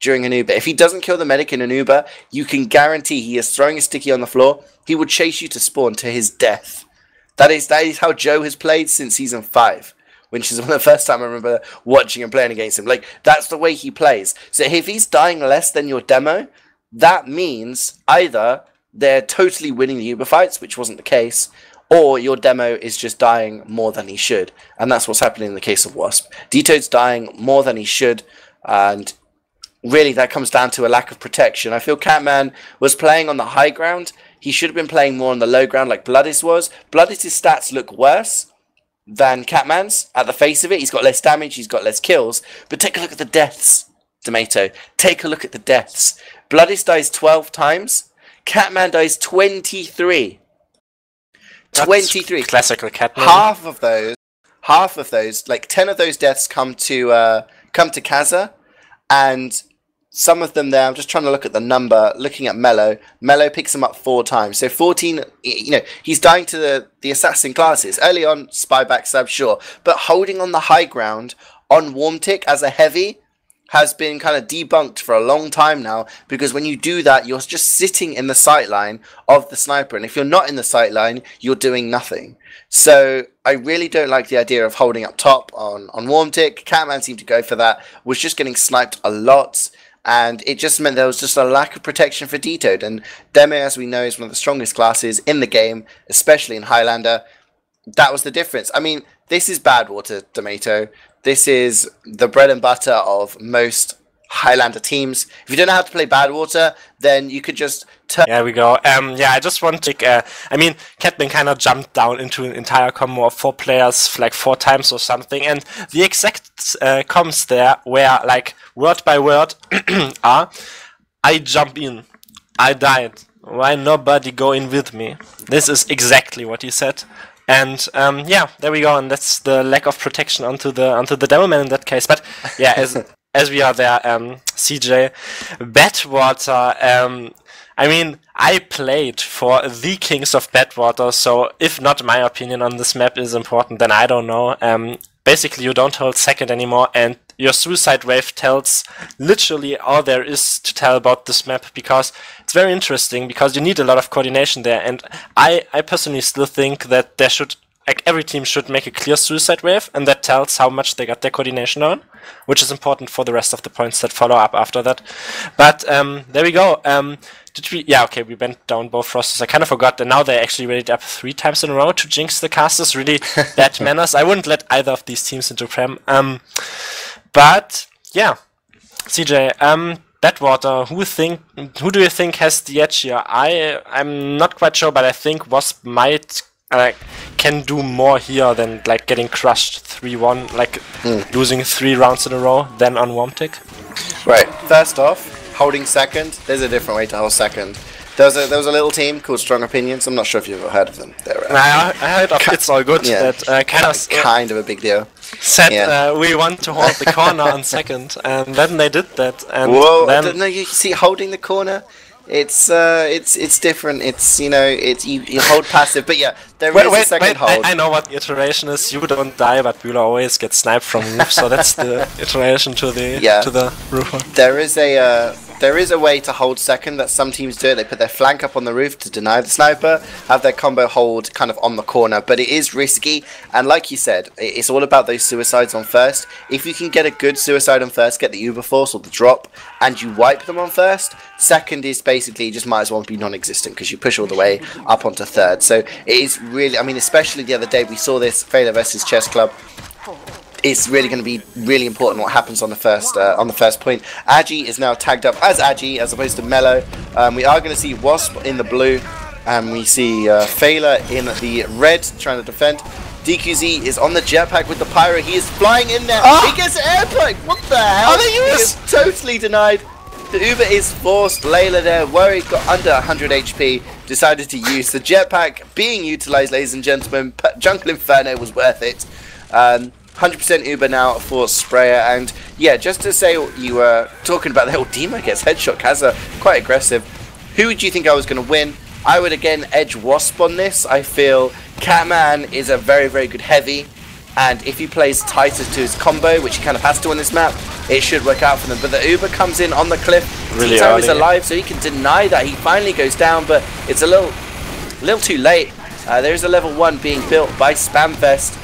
during an Uber. If he doesn't kill the medic in an Uber, you can guarantee he is throwing a sticky on the floor. He will chase you to spawn to his death. That is that is how Joe has played since season five, which is the first time I remember watching and playing against him. Like that's the way he plays. So if he's dying less than your demo, that means either they're totally winning the Uber fights, which wasn't the case, or your demo is just dying more than he should, and that's what's happening in the case of Wasp. D-Toad's dying more than he should, and really that comes down to a lack of protection. I feel Catman was playing on the high ground. He should have been playing more on the low ground like Bloodis was. Bloodis' stats look worse than Catman's at the face of it. He's got less damage, he's got less kills. But take a look at the deaths, Tomato. Take a look at the deaths. Bloodis dies 12 times. Catman dies 23. That's 23 Classical Catman. half of those half of those like 10 of those deaths come to uh come to Kaza and some of them there I'm just trying to look at the number looking at Mello Mello picks him up four times so 14 you know he's dying to the the assassin classes early on spy backstab sure but holding on the high ground on Warmtic as a heavy has been kind of debunked for a long time now because when you do that, you're just sitting in the sight line of the sniper. And if you're not in the sight line, you're doing nothing. So I really don't like the idea of holding up top on, on Warmtic. Catman seemed to go for that, was just getting sniped a lot. And it just meant there was just a lack of protection for D-Toad. And Demo, as we know, is one of the strongest classes in the game, especially in Highlander that was the difference. I mean, this is bad Badwater Tomato. This is the bread and butter of most Highlander teams. If you don't know how to play Badwater, then you could just. There we go. Um, yeah, I just want to. take, Uh, I mean, Catman kind of jumped down into an entire combo of four players like four times or something, and the exact uh, comms there were like word by word are, "I jump in, I died. Why nobody go in with me?" This is exactly what he said. And um, yeah, there we go, and that's the lack of protection onto the onto the demo man in that case. But yeah, as as we are there, um, CJ, Badwater. Um, I mean, I played for the Kings of Badwater, so if not my opinion on this map is important, then I don't know. Um, basically, you don't hold second anymore, and your suicide wave tells literally all there is to tell about this map because it's very interesting because you need a lot of coordination there, and I, I personally still think that there should like every team should make a clear suicide wave, and that tells how much they got their coordination on, which is important for the rest of the points that follow up after that. But um, there we go. Um, did we? Yeah, okay, we went down both rosters. I kind of forgot, and now they actually rated up three times in a row to jinx the casters. Really bad manners. I wouldn't let either of these teams into prem. Um, but yeah, CJ. Um, Badwater, who think who do you think has the edge here? I I'm not quite sure, but I think Wasp might uh, can do more here than like getting crushed three one, like losing three rounds in a row then on Warmtic. Right. First off, holding second, there's a different way to hold second. There was a there was a little team called Strong Opinions. I'm not sure if you've ever heard of them. They're uh, I, I heard of It's All Good yeah. that uh, kind of kind of a big deal. said Yeah. uh, we want to hold the corner on second, and then they did that. And Whoa! Then don't. You see, holding the corner, it's uh, it's it's different. It's you know, it's you, you hold passive, but yeah, there is Wait, a wait, second wait, hold. I, I know what the iteration is. You don't die, but Bühler always gets sniped from roof, so that's the iteration to the Yeah. to the roof. There is a uh, there is a way to hold second that some teams do it. They put their flank up on the roof to deny the sniper, have their combo hold kind of on the corner, but it is risky. And like you said, it's all about those suicides on first. If you can get a good suicide on first, get the Uber Force or the drop, and you wipe them on first, second is basically just might as well be non-existent because you push all the way up onto third. So it is really, I mean, especially the other day we saw this Feila versus Chess Club it's really going to be really important what happens on the first uh, on the first point. Agi is now tagged up as Agi as opposed to Mello. Um, we are going to see Wasp in the blue, and we see uh, Feila in the red trying to defend. DQZ is on the jetpack with the pyro. He is flying in there. Ah! He gets airplane. What the hell? Are they He is totally denied. The Uber is forced. Layla there, worried, got under 100 HP, decided to use the jetpack being utilized, ladies and gentlemen. Jungle Inferno was worth it. Um, 100% Uber now for Sprayer, and yeah, just to say you were talking about, the whole Dima gets headshot. Kaza quite aggressive. Who would you think I was going to win? I would again edge Wasp on this. I feel Catman is a very, very good heavy, and if he plays tighter to his combo, which he kind of has to on this map, it should work out for them. But the Uber comes in on the cliff. Really T-Time is alive, so he can deny that. He finally goes down, but it's a little, little too late. Uh, there is a level one being built by Spamfest,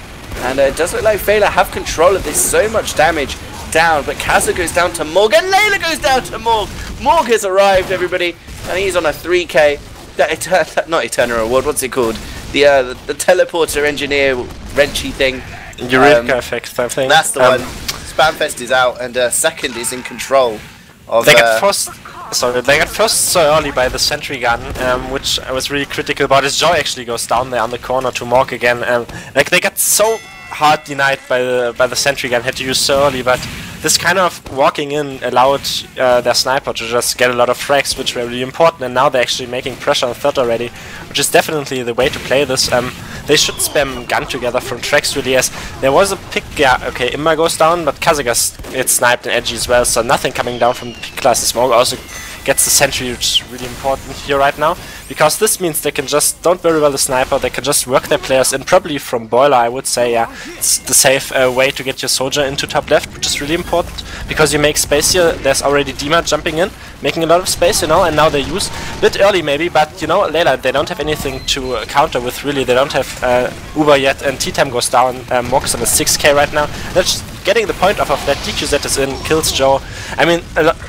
and uh, it does look like Feila have control of this. So much damage down, but Kaza goes down to Morg, and Layla goes down to Morg. Morg has arrived, everybody, and he's on a 3k. That Eter- not Eternal Reward, what's it called? The, uh, the the teleporter engineer wrenchy thing. Eureka Um, effect, I think. That's the Um, one. Spamfest is out, and uh, second is in control of. They uh, got first. Sorry, they got first so early by the sentry gun, um, which I was really critical about. His jaw actually goes down there on the corner to Morg again. Um, like they got so hard denied by the by the sentry gun, had to use so early, but this kind of walking in allowed uh, their sniper to just get a lot of frags, which were really important. And now they're actually making pressure on third already, which is definitely the way to play this. Um, they should spam gun together from tracks really as there was a pick yeah okay Imba goes down but Kazagas gets sniped and edgy as well so nothing coming down from the pick class Smoke also gets the sentry which is really important here right now because this means they can just don't very well the sniper they can just work their players in. Probably from boiler I would say yeah it's the safe uh, way to get your soldier into top left which is really important. Because you make space here there's already Dima jumping in making a lot of space you know and now they use a bit early maybe but you know Layla they don't have anything to uh, counter with really. They don't have uh, Uber yet and T-Time goes down um, Mox on a 6k right now. That's getting the point off of that DQZ that is in kills Joe I mean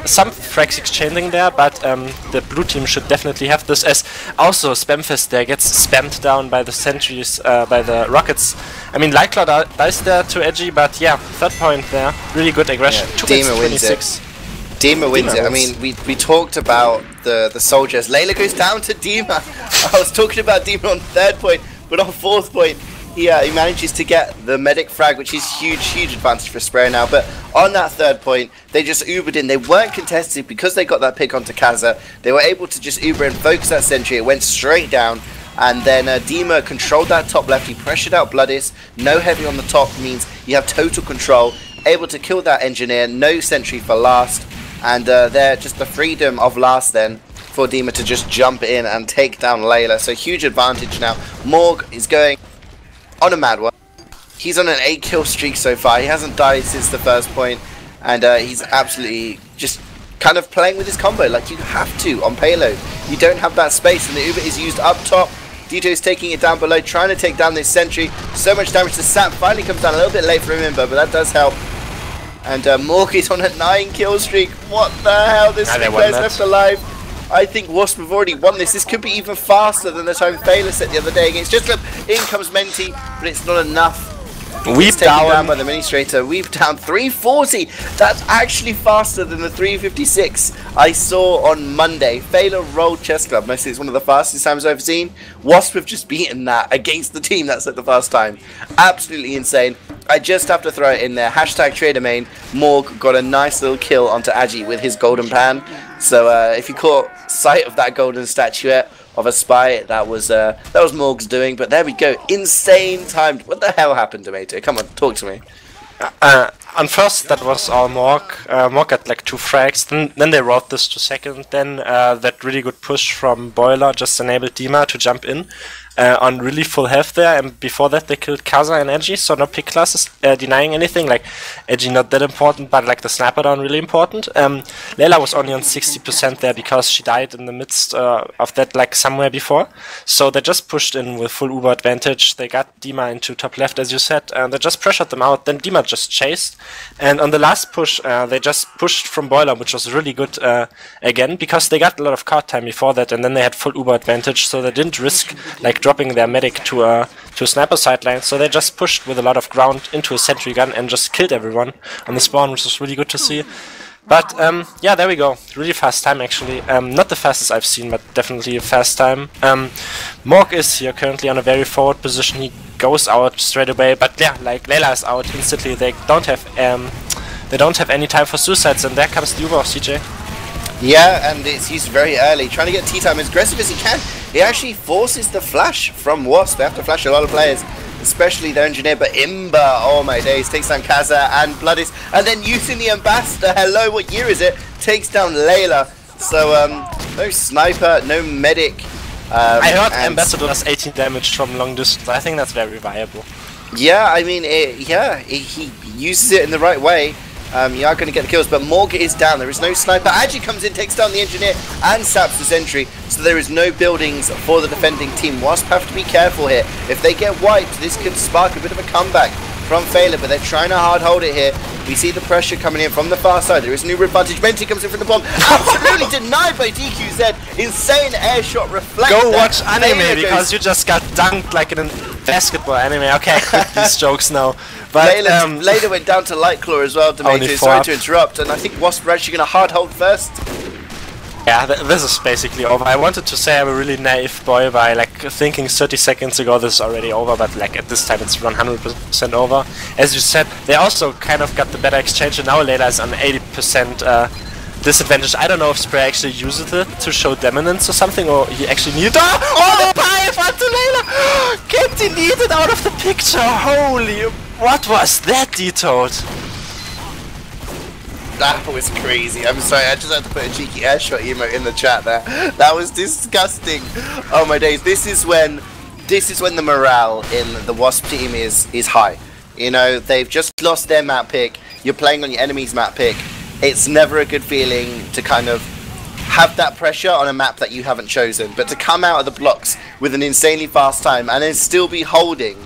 some frags exchanging there but um, the blue team should definitely have this as also Spamfest there gets spammed down by the sentries uh, by the rockets I mean Lightclaw di- dies there to edgy but yeah third point there really good aggression Yeah, Two Dima wins it. 26 Dima wins Dima it. I mean, we, we talked about the, the soldiers. Layla goes down to Dima. I was talking about Dima on third point, but on fourth point, he, uh, he manages to get the medic frag, which is huge, huge advantage for Sprayer now. But on that third point, they just Ubered in. They weren't contested because they got that pick onto Kaza. They were able to just Uber and focus that sentry. It went straight down. And then uh, Dima controlled that top left. He pressured out Bloodis. No heavy on the top means you have total control. Able to kill that engineer. No sentry for last. And uh, there, just the freedom of last then for Dima to just jump in and take down Layla. So huge advantage now. Morg is going on a mad one. He's on an 8 kill streak so far. He hasn't died since the first point, and uh, he's absolutely just kind of playing with his combo like you have to on payload. You don't have that space, and the Uber is used up top. D-Toad is taking it down below, trying to take down this sentry. So much damage. to sap finally comes down a little bit late for him, but that does help. And uh, Morg is on a 9 kill streak. What the hell? This three players left alive. I think Wasp have already won this. This could be even faster than the time Feila set the other day against Just. In comes Menti, but it's not enough. Weep down down by the Ministrator. Weep down 340. That's actually faster than the 356 I saw on Monday. Feila rolled Chess Club. Mostly it's one of the fastest times I've seen. Wasp have just beaten that against the team that's at the fast time. Absolutely insane. I just have to throw it in there. Hashtag trader main. Morg got a nice little kill onto Agi with his golden pan. So uh, if you caught sight of that golden statuette of a spy, that was uh, that was Morg's doing. But there we go. Insane timed. What the hell happened, to Tomato? Come on, talk to me. Uh, on first, that was our Morg. Uh, Morg got like two frags. Then, then they wrote this to second. Then uh, that really good push from Boiler just enabled Dima to jump in uh, on really full health there. And before that, they killed Kaza and Edgy. So no pick classes uh, denying anything. Like Edgy not that important, but like the sniper down really important. Um, was only on 60% there because she died in the midst uh, of that, like somewhere before. So they just pushed in with full Uber advantage. They got Dima into top left, as you said, and they just pressured them out. Then Dima just chased. And on the last push, uh, they just pushed from Boiler, which was really good uh, again because they got a lot of card time before that, and then they had full Uber advantage, so they didn't risk like dropping their medic to a to a sniper sideline. So they just pushed with a lot of ground into a sentry gun and just killed everyone on the spawn, which was really good to see. But um, yeah, there we go. Really fast time actually. Um, not the fastest I've seen, but definitely a fast time. Um, Morg is here currently on a very forward position. He goes out straight away, but yeah, like Layla is out instantly. They don't have um, they don't have any time for suicides, and there comes the Uber of CJ. Yeah, and it's used very early, trying to get tea time as aggressive as he can. He actually forces the flash from Wasp. They have to flash a lot of players, especially their engineer. But Imba, oh my days, takes down Kaza and Bloodis, and then using the ambassador. Hello, what year is it? Takes down Layla. So um, no sniper, no medic. Um, I heard Ambassador does 18 damage from long distance. I think that's very viable. Yeah, I mean, it, yeah, it, he uses it in the right way. Um, you are going to get the kills, but Morg is down. There is no sniper. Agi comes in, takes down the engineer, and saps the sentry. So there is no buildings for the defending team. Wasp have to be careful here. If they get wiped, this could spark a bit of a comeback from Feila, but they're trying to hard hold it here. We see the pressure coming in from the far side. There is new advantage. Menti comes in from the bomb. Absolutely denied by DQZ. Insane air shot reflect. Go watch anime goes because you just got dunked like in a basketball anime. Okay, I quit these jokes now. But Layla, um, Layla went down to Lightclaw as well, Demetrius. Sorry to interrupt. And I think Wasp are actually going to hard hold first. yeah, th- this is basically over. I wanted to say I'm a really naive boy by like thinking 30 seconds ago this is already over, but like at this time it's 100% over. As you said, they also kind of got the better exchange, and now Layla is on 80% uh, disadvantage. I don't know if Spray actually uses it to show dominance or something, or he actually needed. Oh, oh the pipe onto Layla! Get deleted out of the picture! Holy. What was that, D-Toad? That was crazy. I'm sorry, I just had to put a cheeky airshot emote in the chat there. That was disgusting. Oh my days. This is when this is when the morale in the Wasp team is is high. You know, they've just lost their map pick. You're playing on your enemy's map pick. It's never a good feeling to kind of have that pressure on a map that you haven't chosen, but to come out of the blocks with an insanely fast time and then still be holding,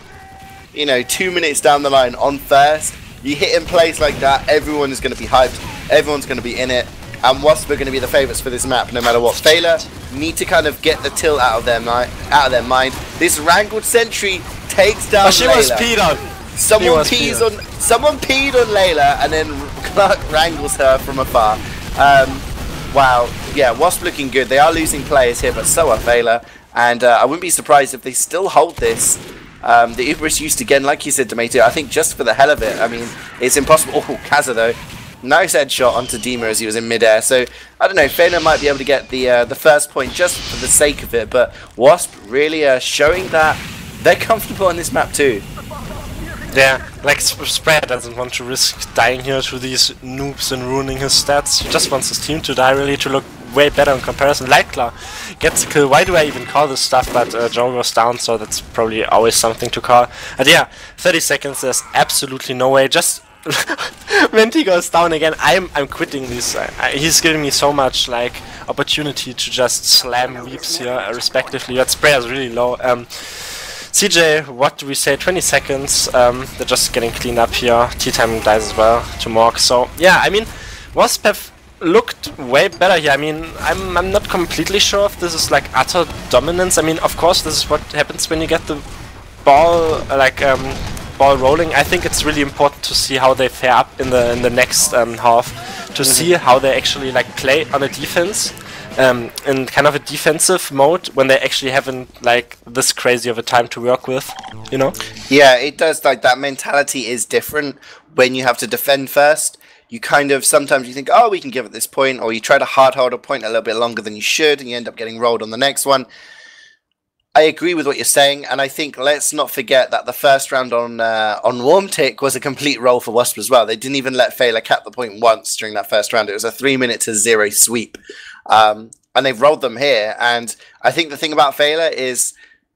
you know, two minutes down the line on first, you hit in place like that, everyone is going to be hyped, everyone's going to be in it, and Wasp are going to be the favourites for this map no matter what. Feila need to kind of get the tilt out of their mind. Out of their mind. This Wrangled Sentry takes down Oh, she was Layla. Peter! Someone was pees Peter. on someone peed on Layla, and then Clark wrangles her from afar. Um, wow, yeah, Wasp looking good. They are losing players here, but so are Feila. And uh, I wouldn't be surprised if they still hold this. Um, the Uber is used again, like you said, Tomato. I think just for the hell of it. I mean, it's impossible. Oh, Kaza though. Nice headshot onto Dima as he was in midair. So I don't know. Feila might be able to get the uh, the first point just for the sake of it. But Wasp really uh, showing that they're comfortable on this map too. Yeah, like Sp- Spread doesn't want to risk dying here to these noobs and ruining his stats. He just wants his team to die really to look way better in comparison. Lightclaw gets the kill. Why do I even call this stuff? But uh, Joe goes down, so that's probably always something to call. And yeah, 30 seconds. There's absolutely no way. Just when he goes down again, I'm I'm quitting this. I, I, he's giving me so much like opportunity to just slam weeps here, uh, respectively. But Spray is really low. Um, CJ, what do we say? 20 seconds. Um, they're just getting cleaned up here. Tea time dies as well to Morg. So yeah, I mean, have looked way better here. I mean, I'm I'm not completely sure if this is like utter dominance. I mean, of course, this is what happens when you get the ball like um, ball rolling. I think it's really important to see how they fare up in the in the next um, half to see how they actually like play on a defense um, in kind of a defensive mode when they actually haven't like this crazy of a time to work with, you know? Yeah, it does. Like that mentality is different when you have to defend first. You kind of sometimes you think, oh, we can give at this point, or you try to hard hold a point a little bit longer than you should, and you end up getting rolled on the next one. I agree with what you're saying, and I think let's not forget that the first round on uh, on Warmtic was a complete roll for Wasp as well. They didn't even let Feila cap the point once during that first round. It was a three minute to zero sweep, um, and they've rolled them here. And I think the thing about Feila is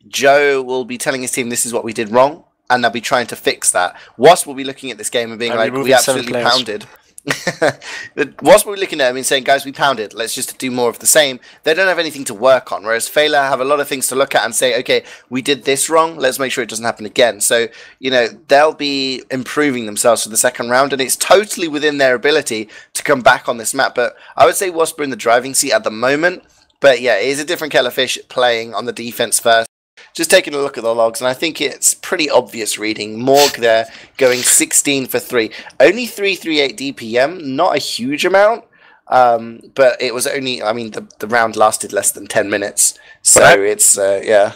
Joe will be telling his team this is what we did wrong, and they'll be trying to fix that. Wasp will be looking at this game and being And like, "We absolutely pounded." Will be looking at him and saying, "Guys, we pounded. Let's just do more of the same." They don't have anything to work on, whereas Feila have a lot of things to look at and say, "Okay, we did this wrong. Let's make sure it doesn't happen again." So you know they'll be improving themselves for the second round, and it's totally within their ability to come back on this map. But I would say Wasp are in the driving seat at the moment. But yeah, it is a different kettle of fish playing on the defense first just taking a look at the logs, and I think it's pretty obvious reading. Morg there going 16 for 3. Only 338 DPM, not a huge amount, um, but it was only, I mean, the, the round lasted less than 10 minutes. So I- it's, uh, yeah.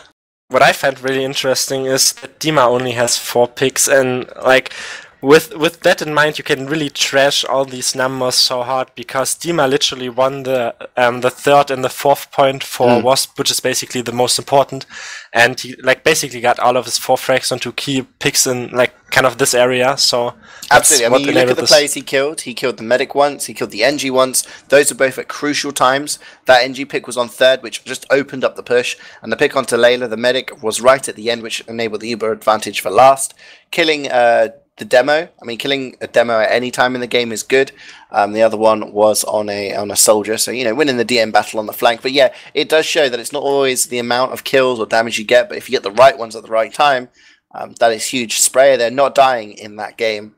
what I found really interesting is that Dima only has four picks, and like with with that in mind, you can really trash all these numbers so hard because Dima literally won the um, the third and the fourth point for Mm. Wasp, which is basically the most important, and he like basically got all of his four frags onto key picks in like kind of this area. So Absolutely. I mean, you look at the this. plays he killed. He killed the medic once. He killed the NG once. Those are both at crucial times. That NG pick was on third, which just opened up the push. And the pick onto Layla, the medic, was right at the end, which enabled the Uber advantage for last. Killing uh, the demo. I mean, killing a demo at any time in the game is good. Um, the other one was on a on a soldier, so you know, winning the DM battle on the flank. But yeah, it does show that it's not always the amount of kills or damage you get, but if you get the right ones at the right time, um, that is huge. Sprayer, they're not dying in that game.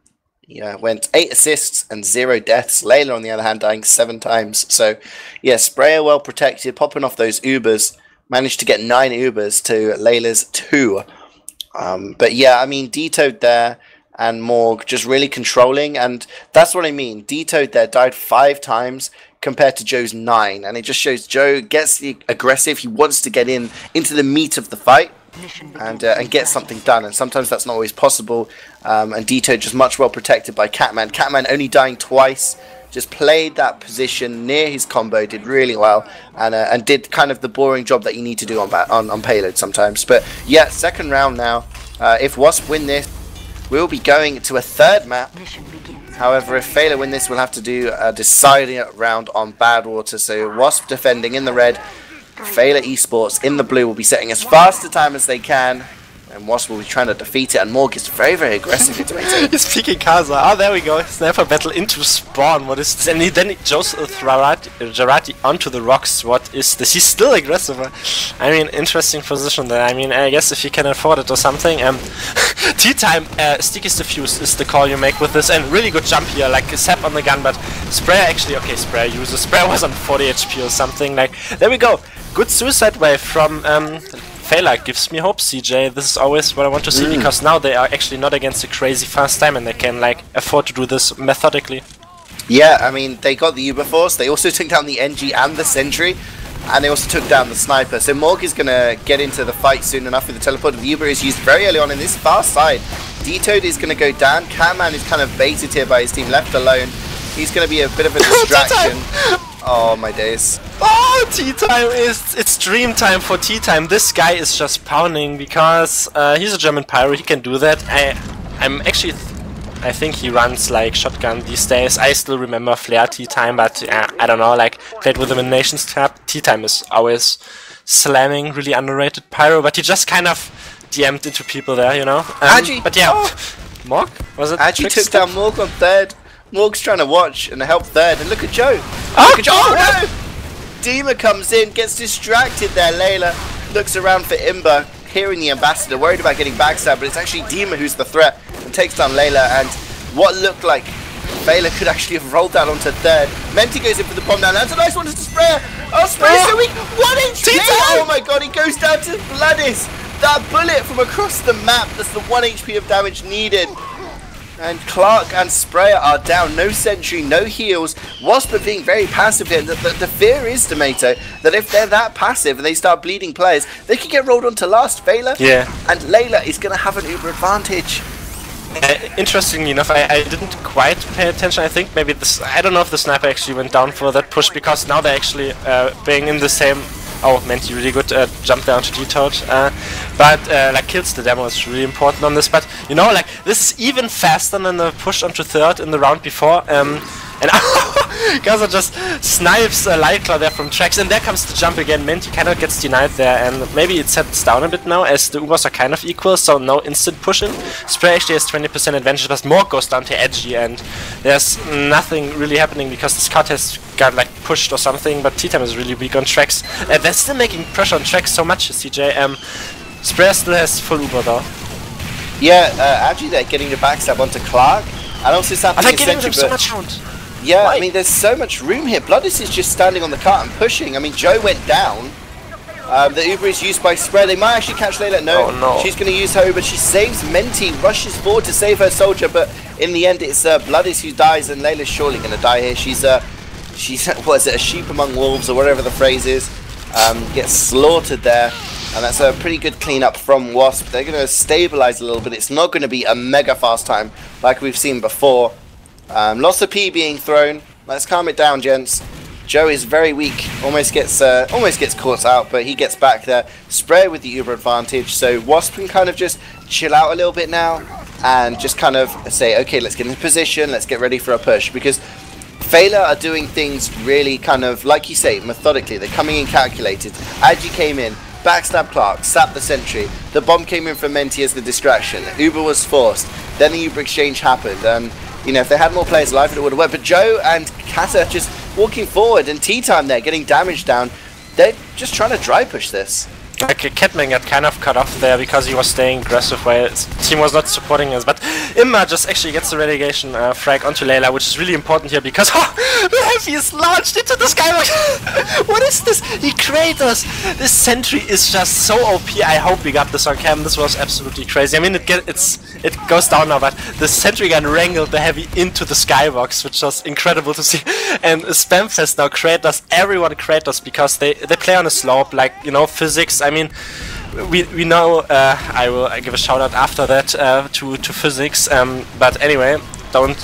Yeah, went eight assists and zero deaths. Layla, on the other hand, dying seven times. So, yeah, Sprayer well protected, popping off those Ubers. Managed to get nine Ubers to Layla's two. Um, but yeah, I mean, D-Toad there and Morg just really controlling, and that's what I mean. D-Toad there died five times compared to Joe's nine, and it just shows Joe gets the aggressive. He wants to get in into the meat of the fight and uh, and get something done. And sometimes that's not always possible. Um, and D-Toad just much well protected by Catman. Catman only dying twice. Just played that position near his combo, did really well, and uh, and did kind of the boring job that you need to do on on, on payload sometimes. But yeah, second round now. Uh, if Wasp win this, we'll be going to a third map. However, if Feila win this, we'll have to do a deciding round on Badwater. So Wasp defending in the red, Feila Esports in the blue will be setting as fast a time as they can, and Wasp will be trying to defeat it. And Morg is very, very aggressive into it. He's peeking Kaza. Oh, there we go. Sniper battle into spawn. What is this? And he then he Joes Jarate, Jarate onto the rocks. What is this? He's still aggressive. I mean, interesting position there. I mean, I guess if you can afford it or something. Um, tea time. Uh, stick is diffused is the call you make with this, and really good jump here, like a sap on the gun. But Sprayer actually, okay, Sprayer uses. Sprayer was on 40 HP or something. Like there we go. Good suicide wave from um, Feila gives me hope, CJ. This is always what I want to see mm. because now they are actually not against a crazy fast time and they can like afford to do this methodically. Yeah, I mean, they got the Uber Force. They also took down the NG and the Sentry. And they also took down the sniper. So Morg is going to get into the fight soon enough with the teleport. The Uber is used very early on in this far side. D-Toad is going to go down. Catman is kind of baited here by his team, left alone. He's going to be a bit of a distraction. oh, my days. Oh, tea time is it's dream time for tea time. This guy is just pounding because uh, he's a German pyro. He can do that. I, I'm actually, th- I think he runs like shotgun these days. I still remember Flare tea time, but uh, I don't know. Like played with him in Nations Tab. Tea time is always slamming, really underrated pyro. But he just kind of DM'd into people there, you know. Um, but yeah, Oh! Morg was it? Actually took down Morg on third. Morg's trying to watch and help third. And look at Joe. Oh, look at Joe. oh, no! Dima comes in, gets distracted there. Layla looks around for Imba, hearing the ambassador, worried about getting backstabbed, but it's actually Dima who's the threat and takes down Layla. And what looked like Layla could actually have rolled down onto third. Menti goes in for the bomb down. That's a nice one to Sprayer. Oh, Sprayer so weak. One HP. Oh my god, he goes down to Bloodis. That bullet from across the map. That's the one HP of damage needed. And Clark and Sprayer are down. No sentry, no heals. Wasp are being very passive here. The, the, the, fear is, Tomato, that if they're that passive and they start bleeding players, they could get rolled onto last. Feila yeah. and Layla is going to have an uber advantage. Uh, interestingly enough, I, I, didn't quite pay attention. I think maybe this. I don't know if the sniper actually went down for that push because now they're actually uh, being in the same. Oh, Menti really good uh, jump down to D-Toad. Uh, but uh, like kills the demo is really important on this. But you know, like this is even faster than the push onto third in the round before. Um, and Kaza just snipes uh, Lightclaw there from tracks, and there comes the jump again. Menti cannot gets denied there, and maybe it sets down a bit now as the Ubers are kind of equal, so no instant pushing. Spray actually has 20% advantage, but more goes down to Edgy, and there's nothing really happening because this Scott has got like pushed or something, but T-Time is really weak on tracks. Uh, they're still making pressure on tracks so much, CJ. Um, Sprayer still has full Uber though. Yeah, uh, actually they're getting the backstab onto Clark. And also it's happening I think giving them so much round. Yeah? I mean, there's so much room here. Bloodis is just standing on the cart and pushing. I mean, Joe went down. Um, the Uber is used by Sprayer. They might actually catch Layla. No, oh, no. she's going to use her Uber. She saves Menti, rushes forward to save her soldier, but in the end, it's uh, Bloodis who dies, and Layla's surely going to die here. She's uh, she's what is it, a sheep among wolves or whatever the phrase is. Um, gets slaughtered there, and that's a pretty good cleanup from Wasp. They're going to stabilize a little bit. It's not going to be a mega fast time like we've seen before. Um, lots of P being thrown. Let's calm it down, gents. Joe is very weak. Almost gets uh, almost gets caught out, but he gets back there. Spray with the Uber advantage, so Wasp can kind of just chill out a little bit now and just kind of say, okay, let's get in position, let's get ready for a push because Feila are doing things really kind of like you say, methodically. They're coming in calculated. Agi came in, backstab Clark, sapped the sentry. The bomb came in from Menti as the distraction. Uber was forced. Then the Uber exchange happened, and you know, if they had more players alive, it would have worked. But Joe and Kaza just walking forward and tea time there, getting damage down. They're just trying to dry push this. Like Catman got kind of cut off there because he was staying aggressive while his team was not supporting us. But Imba just actually gets the relegation uh, frag onto Layla, which is really important here because oh, the heavy is launched into the sky. what is this? He us. This sentry is just so OP. I hope we got this on cam. This was absolutely crazy. I mean, it get it's it goes down now, but the sentry gun wrangled the heavy into the skybox, which was incredible to see. And Spamfest now Kratos, everyone Kratos because they they play on a slope like you know physics. I mean, we we know. Uh, I will give a shout out after that uh, to to physics. Um, but anyway, don't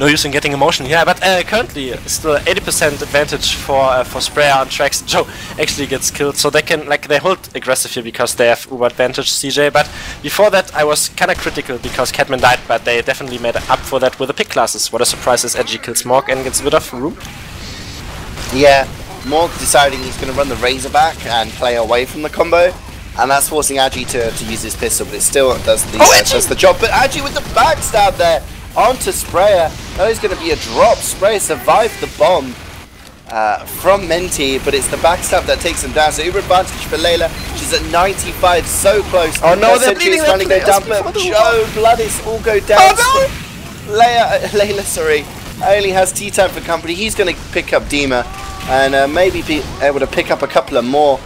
no use in getting emotion here. But uh, currently, still 80% advantage for uh, for Sprayer on tracks. Joe actually gets killed, so they can like they hold aggressive here because they have Uber advantage. CJ, but before that, I was kind of critical because Catman died, but they definitely made up for that with the pick classes. What a surprise is Edgy kills Morg and gets rid of Room. Yeah, Morg deciding he's going to run the Razorback and play away from the combo. And that's forcing Agi to, to use his pistol, but it still does the, oh, uh, does the job. But Agi with the backstab there onto Sprayer. That is going to be a drop. Sprayer survived the bomb uh, from Menti, but it's the backstab that takes him down. So uber advantage for Layla. She's at 95, so close. Oh no, they're bleeding. running go down, but Joe Bloodis all go down. Oh no! Uh, Layla, sorry, only has tea time for company. He's going to pick up Dima and uh, maybe be able to pick up a couple of more.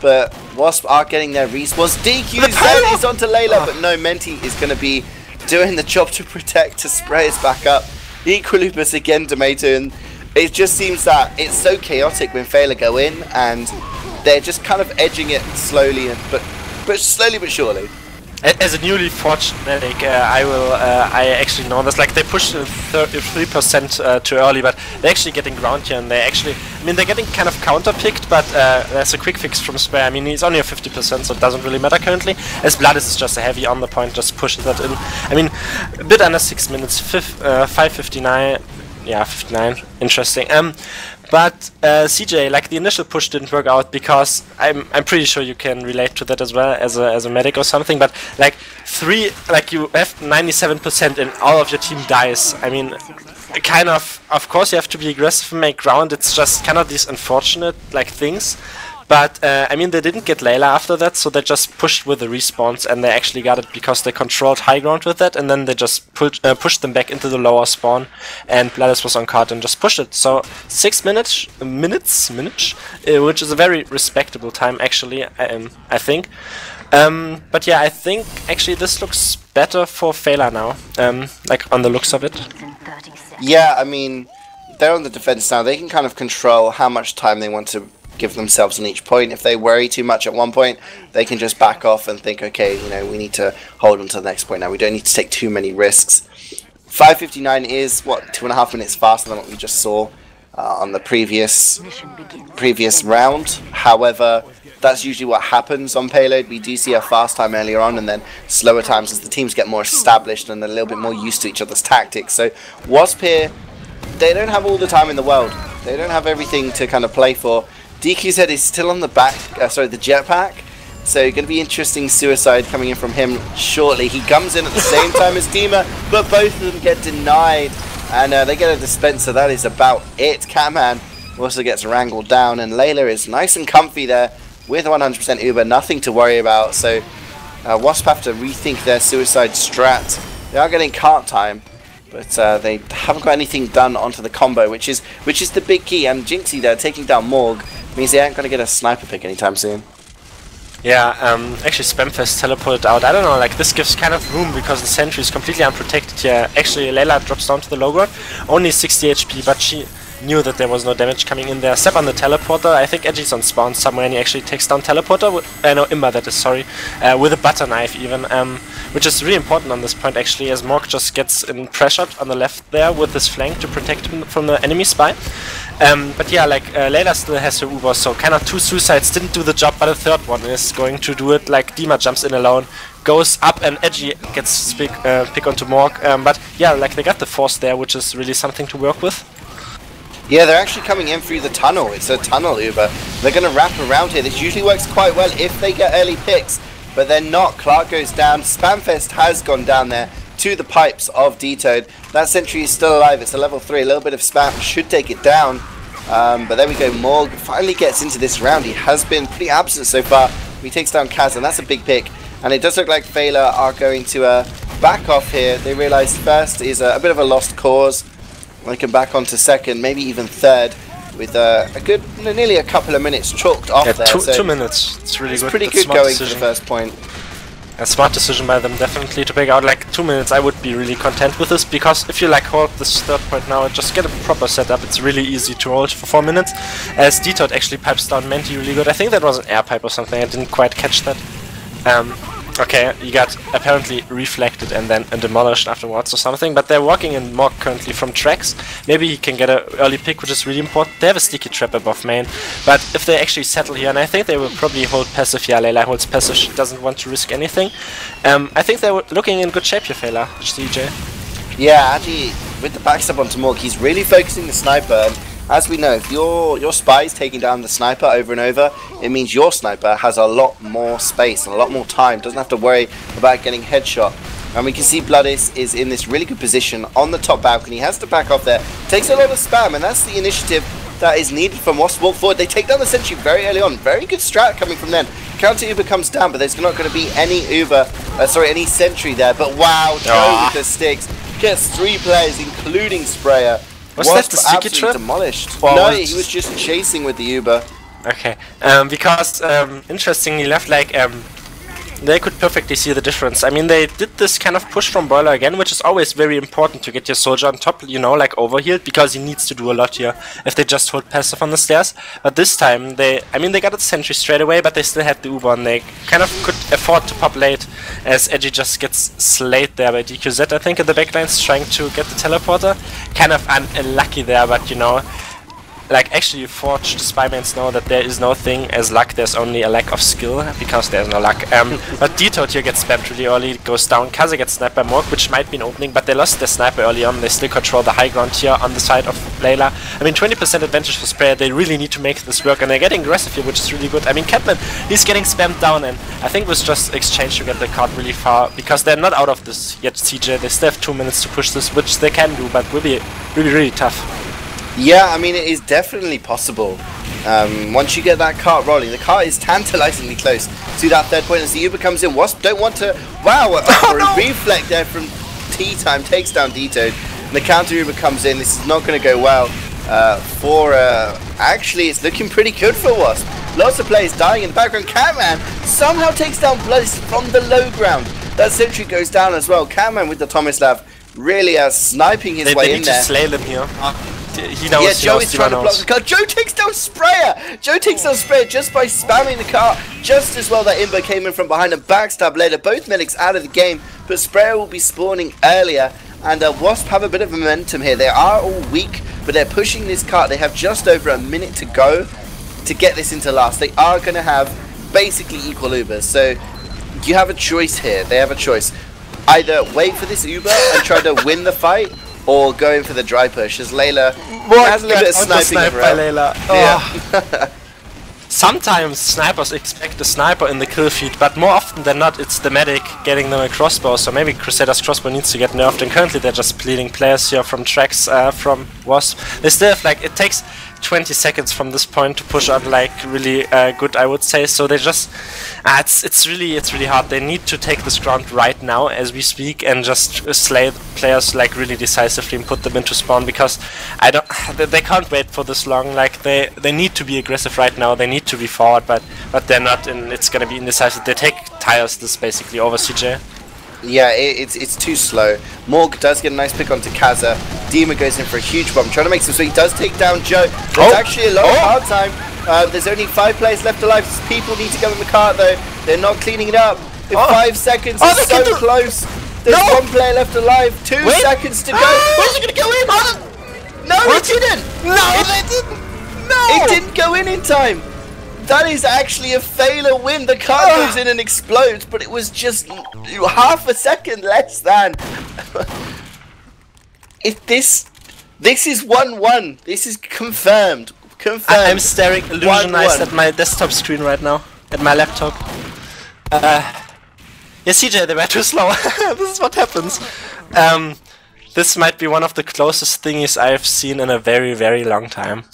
But Wasp are getting their respawns. DQ is onto Layla, but no, Menti is going to be doing the job to protect, to spray us back up. Equilupus again, Tomato, and it just seems that it's so chaotic when Feila go in, and they're just kind of edging it slowly, but but slowly but surely. As a newly forged medic, uh, I will. Uh, I actually know this. Like they pushed three percent uh, too early, but they're actually getting ground here, and they actually. I mean, they're getting kind of counter picked, but uh, there's a quick fix from Spare. I mean, he's only a 50%, so it doesn't really matter currently. As Bloodis just a heavy on the point, just pushes that in. I mean, a bit under six minutes, 5:59. Uh, yeah, 59. Interesting. Um, but uh, CJ, like the initial push didn't work out because I'm I'm pretty sure you can relate to that as well as a as a medic or something. But like three, like you have 97% and all of your team dies. I mean, kind of. Of course, you have to be aggressive and make ground. It's just kind of these unfortunate like things. But uh, I mean, they didn't get Layla after that, so they just pushed with the respawns, and they actually got it because they controlled high ground with that, and then they just uh, pushed them back into the lower spawn, and Bloodis was on card and just pushed it. So six minutes, minutes, minutes, uh, which is a very respectable time actually, um, I think. Um, but yeah, I think actually this looks better for Feila now, um, like on the looks of it. Yeah, I mean, they're on the defense now. They can kind of control how much time they want to give themselves on each point. If they worry too much at one point, they can just back off and think, okay, you know, we need to hold on to the next point now. We don't need to take too many risks. 5.59 is, what, two and a half minutes faster than what we just saw uh, on the previous previous round. However, that's usually what happens on payload. We do see a fast time earlier on and then slower times as the teams get more established and a little bit more used to each other's tactics. So Wasp here, they don't have all the time in the world. They don't have everything to kind of play for. DQZ is still on the back, uh, sorry, the jetpack. So going to be interesting suicide coming in from him shortly. He comes in at the same time as Dima, but both of them get denied. And uh, they get a dispenser. That is about it. Catman also gets wrangled down. And Layla is nice and comfy there with 100% Uber. Nothing to worry about. So uh, Wasp have to rethink their suicide strat. They are getting cart time. But uh, they haven't got anything done onto the combo, which is which is the big key. And Jinxie there taking down Morg means they aren't going to get a sniper pick anytime soon. Yeah, um, actually Spamfest teleported out. I don't know, like this gives kind of room because the sentry is completely unprotected here. Actually, Layla drops down to the low ground, only 60 HP, but she knew that there was no damage coming in there. Step on the teleporter, I think Edgy's on spawn somewhere and he actually takes down teleporter, with, uh, Imba that is, sorry, uh, with a butter knife even, um, which is really important on this point actually, as Morg just gets in pressured on the left there with his flank to protect him from the enemy spy. Um, but yeah, like uh, Layla still has her Uber, so kind of two suicides didn't do the job, but a third one is going to do it. Like Dima jumps in alone, goes up, and Edgy gets pick, uh, pick onto Morg. Um, but yeah, like they got the force there, which is really something to work with. Yeah, they're actually coming in through the tunnel. It's a tunnel Uber. They're going to wrap around here. This usually works quite well if they get early picks, but they're not. Clark goes down. Spamfest has gone down there to the pipes of D-Toad. That sentry is still alive. It's a level 3. A little bit of spam should take it down. Um, but there we go. Morg finally gets into this round. He has been pretty absent so far. He takes down Kaza, and that's a big pick. And it does look like Feila are going to uh, back off here. They realize first is a, a bit of a lost cause. They can back onto second, maybe even third, with uh, a good, nearly a couple of minutes chalked off yeah, there. Two, so two minutes. It's really it's good. pretty good going decision. for the first point. A smart decision by them, definitely, to pick out like two minutes. I would be really content with this because if you like hold this third point now and just get a proper setup, it's really easy to hold for four minutes. As D-Toad actually pipes down Menti really good. I think that was an air pipe or something. I didn't quite catch that. Um, okay, you got apparently reflected and then demolished afterwards or something. But they're walking in Morg currently from tracks. Maybe he can get an early pick, which is really important. They have a sticky trap above main, but if they actually settle here, and I think they will probably hold passive. Yeah, Layla holds passive. She doesn't want to risk anything. Um, I think they're looking in good shape here, Feila, CJ. Yeah, actually, with the backstab onto Morg, he's really focusing the sniper. As we know, if your your spy is taking down the sniper over and over, it means your sniper has a lot more space and a lot more time. Doesn't have to worry about getting headshot. And we can see Bloodis is in this really good position on the top balcony. He has to back off there. Takes a lot of spam, and that's the initiative that is needed from Wasp walk forward. They take down the sentry very early on. Very good strat coming from them. Counter Uber comes down, but there's not going to be any Uber, uh, sorry, any sentry there. But wow, Joe Ah. with the sticks gets three players, including Sprayer. Was Wasp that the sticky trap? demolished. Or no, he was just chasing with the Uber. Okay, um, because um, interestingly left like um, they could perfectly see the difference. I mean, they did this kind of push from Boiler again, which is always very important to get your soldier on top, you know, like overhealed, because he needs to do a lot here if they just hold passive on the stairs. But this time, they, I mean, they got a sentry straight away, but they still had the Uber, and they kind of could afford to pop late, as Edgy just gets slayed there by DQZ, I think, in the backlines, trying to get the teleporter. Kind of unlucky there, but you know, like actually forged spymains know that there is no thing as luck. There's only a lack of skill because there's no luck. Um, but D-Toad here gets spammed really early goes down. Kaza gets sniped by Morg which might be an opening but they lost their sniper early on. They still control the high ground here on the side of Layla. I mean 20% advantage for Sprayer they really need to make this work and they're getting aggressive here which is really good. I mean Catman he's getting spammed down and I think was just exchange to get the card really far because they're not out of this yet CJ they still have two minutes to push this which they can do but will be really really tough Yeah, I mean, it is definitely possible. Um, once you get that cart rolling, the cart is tantalizingly close to that third point as the Uber comes in. Wasp don't want to. Wow, a, Oh, a reflect there from Tea Time takes down D-Toad. And the counter Uber comes in. This is not going to go well uh, for. Uh, actually, it's looking pretty good for Wasp. Lots of players dying in the background. Catman somehow takes down Blitz from the low ground. That sentry goes down as well. Catman with the Tomislav really uh, sniping his They, way they in need to slay them here. He Yeah, Joe is trying to block the car. Joe takes down Sprayer. Joe takes down Sprayer just by spamming the car. Just as well that Imba came in from behind and backstab later. Both medics out of the game, but Sprayer will be spawning earlier. And uh, Wasp have a bit of momentum here. They are all weak, but they're pushing this car. They have just over a minute to go to get this into last. They are going to have basically equal Ubers. So you have a choice here. They have a choice. Either wait for this Uber and try to win the fight, or going for the dry push. As Layla has a little bit of sniping of by. Layla. Oh. Yeah. Sometimes snipers expect the sniper in the kill feed, but more often than not, it's the medic getting them a crossbow. So maybe Crusader's crossbow needs to get nerfed. And currently, they're just bleeding players here from tracks uh, from Wasp. They still have like it takes 20 seconds from this point to push out like really uh, good, I would say. So they just uh, it's it's really it's really hard. They need to take this ground right now as we speak and just slay the players like really decisively and put them into spawn because I don't they, can't wait for this long. Like they they need to be aggressive right now. They need to be forward, but but they're not, and it's gonna be indecisive. They take tires this basically over CJ. Yeah, it, it's it's too slow. Morg does get a nice pick onto Kaza. Dima goes in for a huge bomb, trying to make some so he does take down Joe. It's Oh. actually a lot of Oh. hard time. Uh, there's only five players left alive. People need to go in the cart though. They're not cleaning it up. In Oh. five seconds, Oh, it's so do- close. There's No. one player left alive. Two Wait. seconds to go. Ah. Where's it gonna go in? No, What? it didn't. No, It- they didn't. No, It didn't go in in time. That is actually a failure win. The car Ah. goes in and explodes, but it was just half a second less than. if this, this is one-one. This is confirmed. Confirmed. I- I'm staring illusionized one. at my desktop screen right now, at my laptop. Uh, yeah, CJ, they were too slow. this is what happens. Um, this might be one of the closest thingies I've seen in a very, very long time.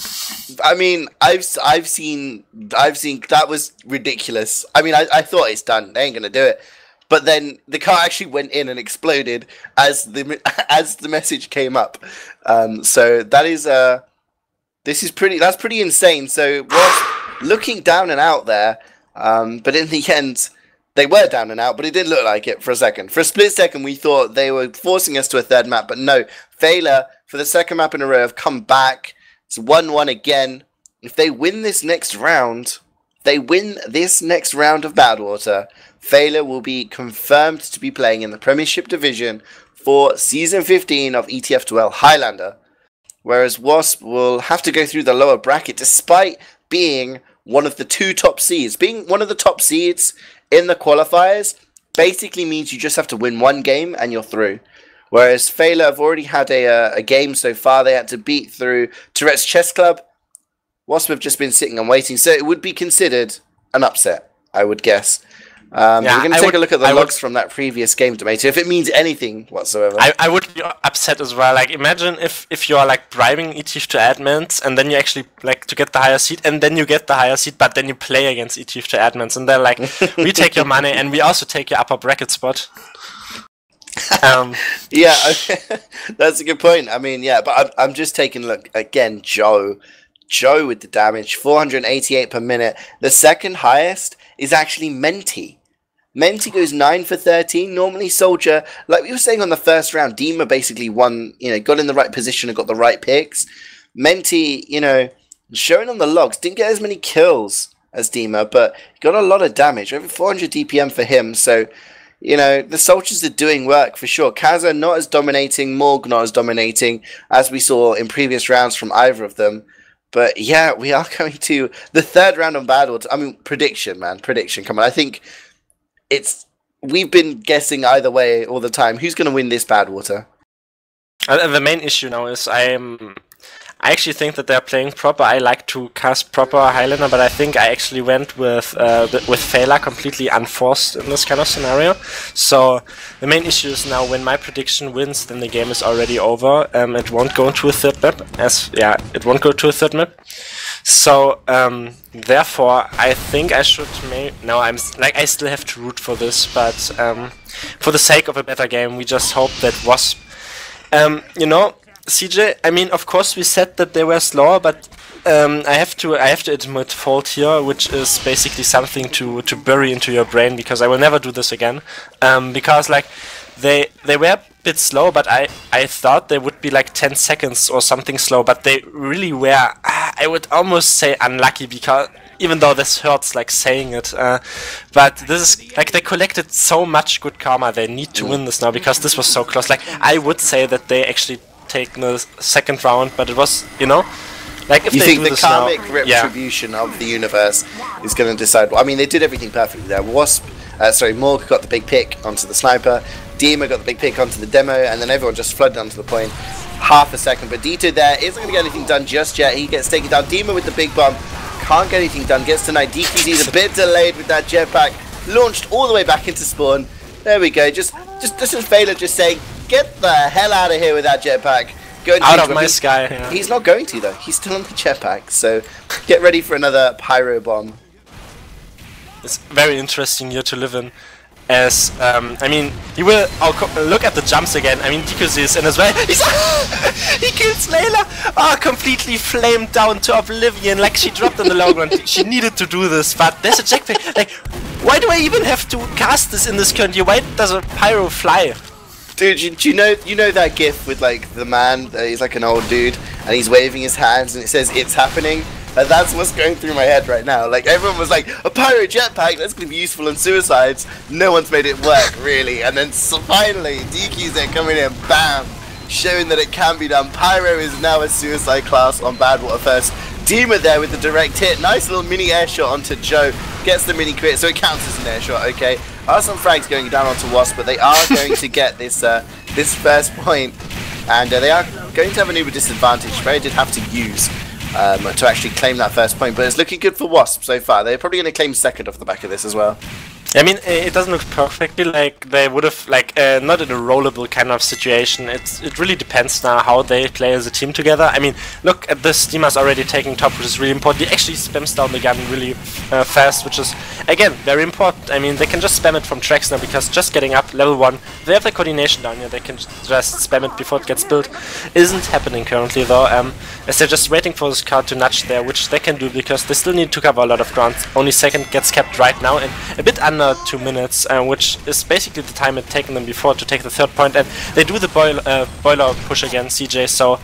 I mean, I've I've seen I've seen that was ridiculous. I mean, I, I thought it's done. They ain't gonna do it. But then the car actually went in and exploded as the as the message came up. Um, so that is uh, this is pretty. That's pretty insane. So was looking down and out there, um, but in the end. They were down and out, but it didn't look like it for a second. For a split second, we thought they were forcing us to a third map, but no. Feila for the second map in a row have come back. It's 1 1 again. If they win this next round, they win this next round of Badwater, Feila will be confirmed to be playing in the Premiership Division for Season 15 of ETF2L Highlander. Whereas Wasp will have to go through the lower bracket despite being one of the two top seeds. Being one of the top seeds in the qualifiers basically means you just have to win one game and you're through. Whereas Feila have already had a, uh, a game so far. They had to beat through Tourette's Chess Club. Wasp have just been sitting and waiting. So it would be considered an upset, I would guess. Um, Yeah, we're going to take would- a look at the I would- logs from that previous game, Domaytoe, if it means anything whatsoever. I, I would be upset as well. Like, imagine if, if you're like bribing ETF to admins and then you actually like to get the higher seat and then you get the higher seat, but then you play against ETF to admins and they're like, we take your money and we also take your upper bracket spot. Um, Yeah, that's a good point. I mean, yeah, but I'm, I'm just taking a look again. Joe, Joe with the damage, 488 per minute. The second highest is actually Menti. Menti goes nine for 13. Normally, Soldier, like we were saying on the first round, Dima basically won. You know, got in the right position and got the right picks. Menti, you know, showing on the logs, didn't get as many kills as Dima, but got a lot of damage. Over 400 DPM for him. So you know, the soldiers are doing work for sure. Kaza not as dominating, Morg not as dominating as we saw in previous rounds from either of them. But yeah, we are going to the third round on Badwater. I mean, prediction, man, prediction. Come on, I think it's we've been guessing either way all the time. Who's going to win this Badwater? Uh, the main issue now is I'm. I actually think that they're playing proper. I like to cast proper Highlander, but I think I actually went with uh, with Feila completely unforced in this kind of scenario. So the main issue is now when my prediction wins, then the game is already over. Um, it won't go into a third map, as yeah, it won't go to a third map. So um, therefore, I think I should. May- no, I'm like I still have to root for this, but um, for the sake of a better game, we just hope that Wasp um, you know, CJ, I mean, of course, we said that they were slower, but um, I have to I have to admit fault here, which is basically something to to bury into your brain because I will never do this again. Um, because like they they were a bit slow, but I I thought they would be like 10 seconds or something slow, but they really were. I would almost say unlucky because even though this hurts like saying it. Uh, but this is like they collected so much good karma. They need to win this now because this was so close. Like I would say that they actually take the second round, but it was you know. Like if you think the this now- karmic retribution of the universe is going to decide? Well, I mean, they did everything perfectly there. Wasp, uh, sorry, Morg got the big pick onto the sniper. Dima got the big pick onto the demo, and then everyone just flooded onto the point. Half a second, but D-Toad there isn't going to get anything done just yet. He gets taken down. Dima with the big bomb can't get anything done. Gets tonight. DQZ's a bit delayed with that jetpack. Launched all the way back into spawn. There we go. Just, just this is Phelan just saying, get the hell out of here with that jetpack. Go out of my sky. yeah. He's not going to though. He's still on the jetpack, so get ready for another pyro bomb. It's very interesting year to live in. As um, I mean, you will look at the jumps again. I mean, Dekus is in as well. He kills Layla. Oh, completely flamed down to oblivion. Like she dropped on the low ground. She needed to do this, but there's a jetpack. Like, why do I even have to cast this in this current year? Why does a pyro fly? Dude, you, do you know you know that gif with like the man? He's like an old dude, and he's waving his hands, and it says "It's happening." And that's what's going through my head right now. Like everyone was like, "A pyro jetpack, that's gonna be useful in suicides." No one's made it work really, and then so finally, DQ's there coming in, bam, showing that it can be done. Pyro is now a suicide class on Badwater first. Dima there with the direct hit, nice little mini air shot onto Joe, gets the mini crit, so it counts as an air shot. Okay, some frags going down onto Wasp, but they are going to get this uh, this first point, and uh, they are going to have an uber disadvantage. Spray did have to use um, to actually claim that first point, but it's looking good for Wasp so far. They're probably going to claim second off the back of this as well. I mean, it doesn't look perfectly like they would have, like, uh, not in a rollable kind of situation. It's, it really depends now how they play as a team together. I mean, look at this. Dima's already taking top, which is really important. He actually spams down the gun really uh, fast, which is, again, very important. I mean, they can just spam it from tracks now because just getting up level 1, they have the coordination down here. They can just spam it before it gets built. Isn't happening currently, though, um, as they're just waiting for this card to nudge there, which they can do because they still need to cover a lot of ground. Only second gets kept right now, and a bit under two minutes, uh, which is basically the time it taken them before to take the third point. And they do the boil, uh, boiler push again, CJ. So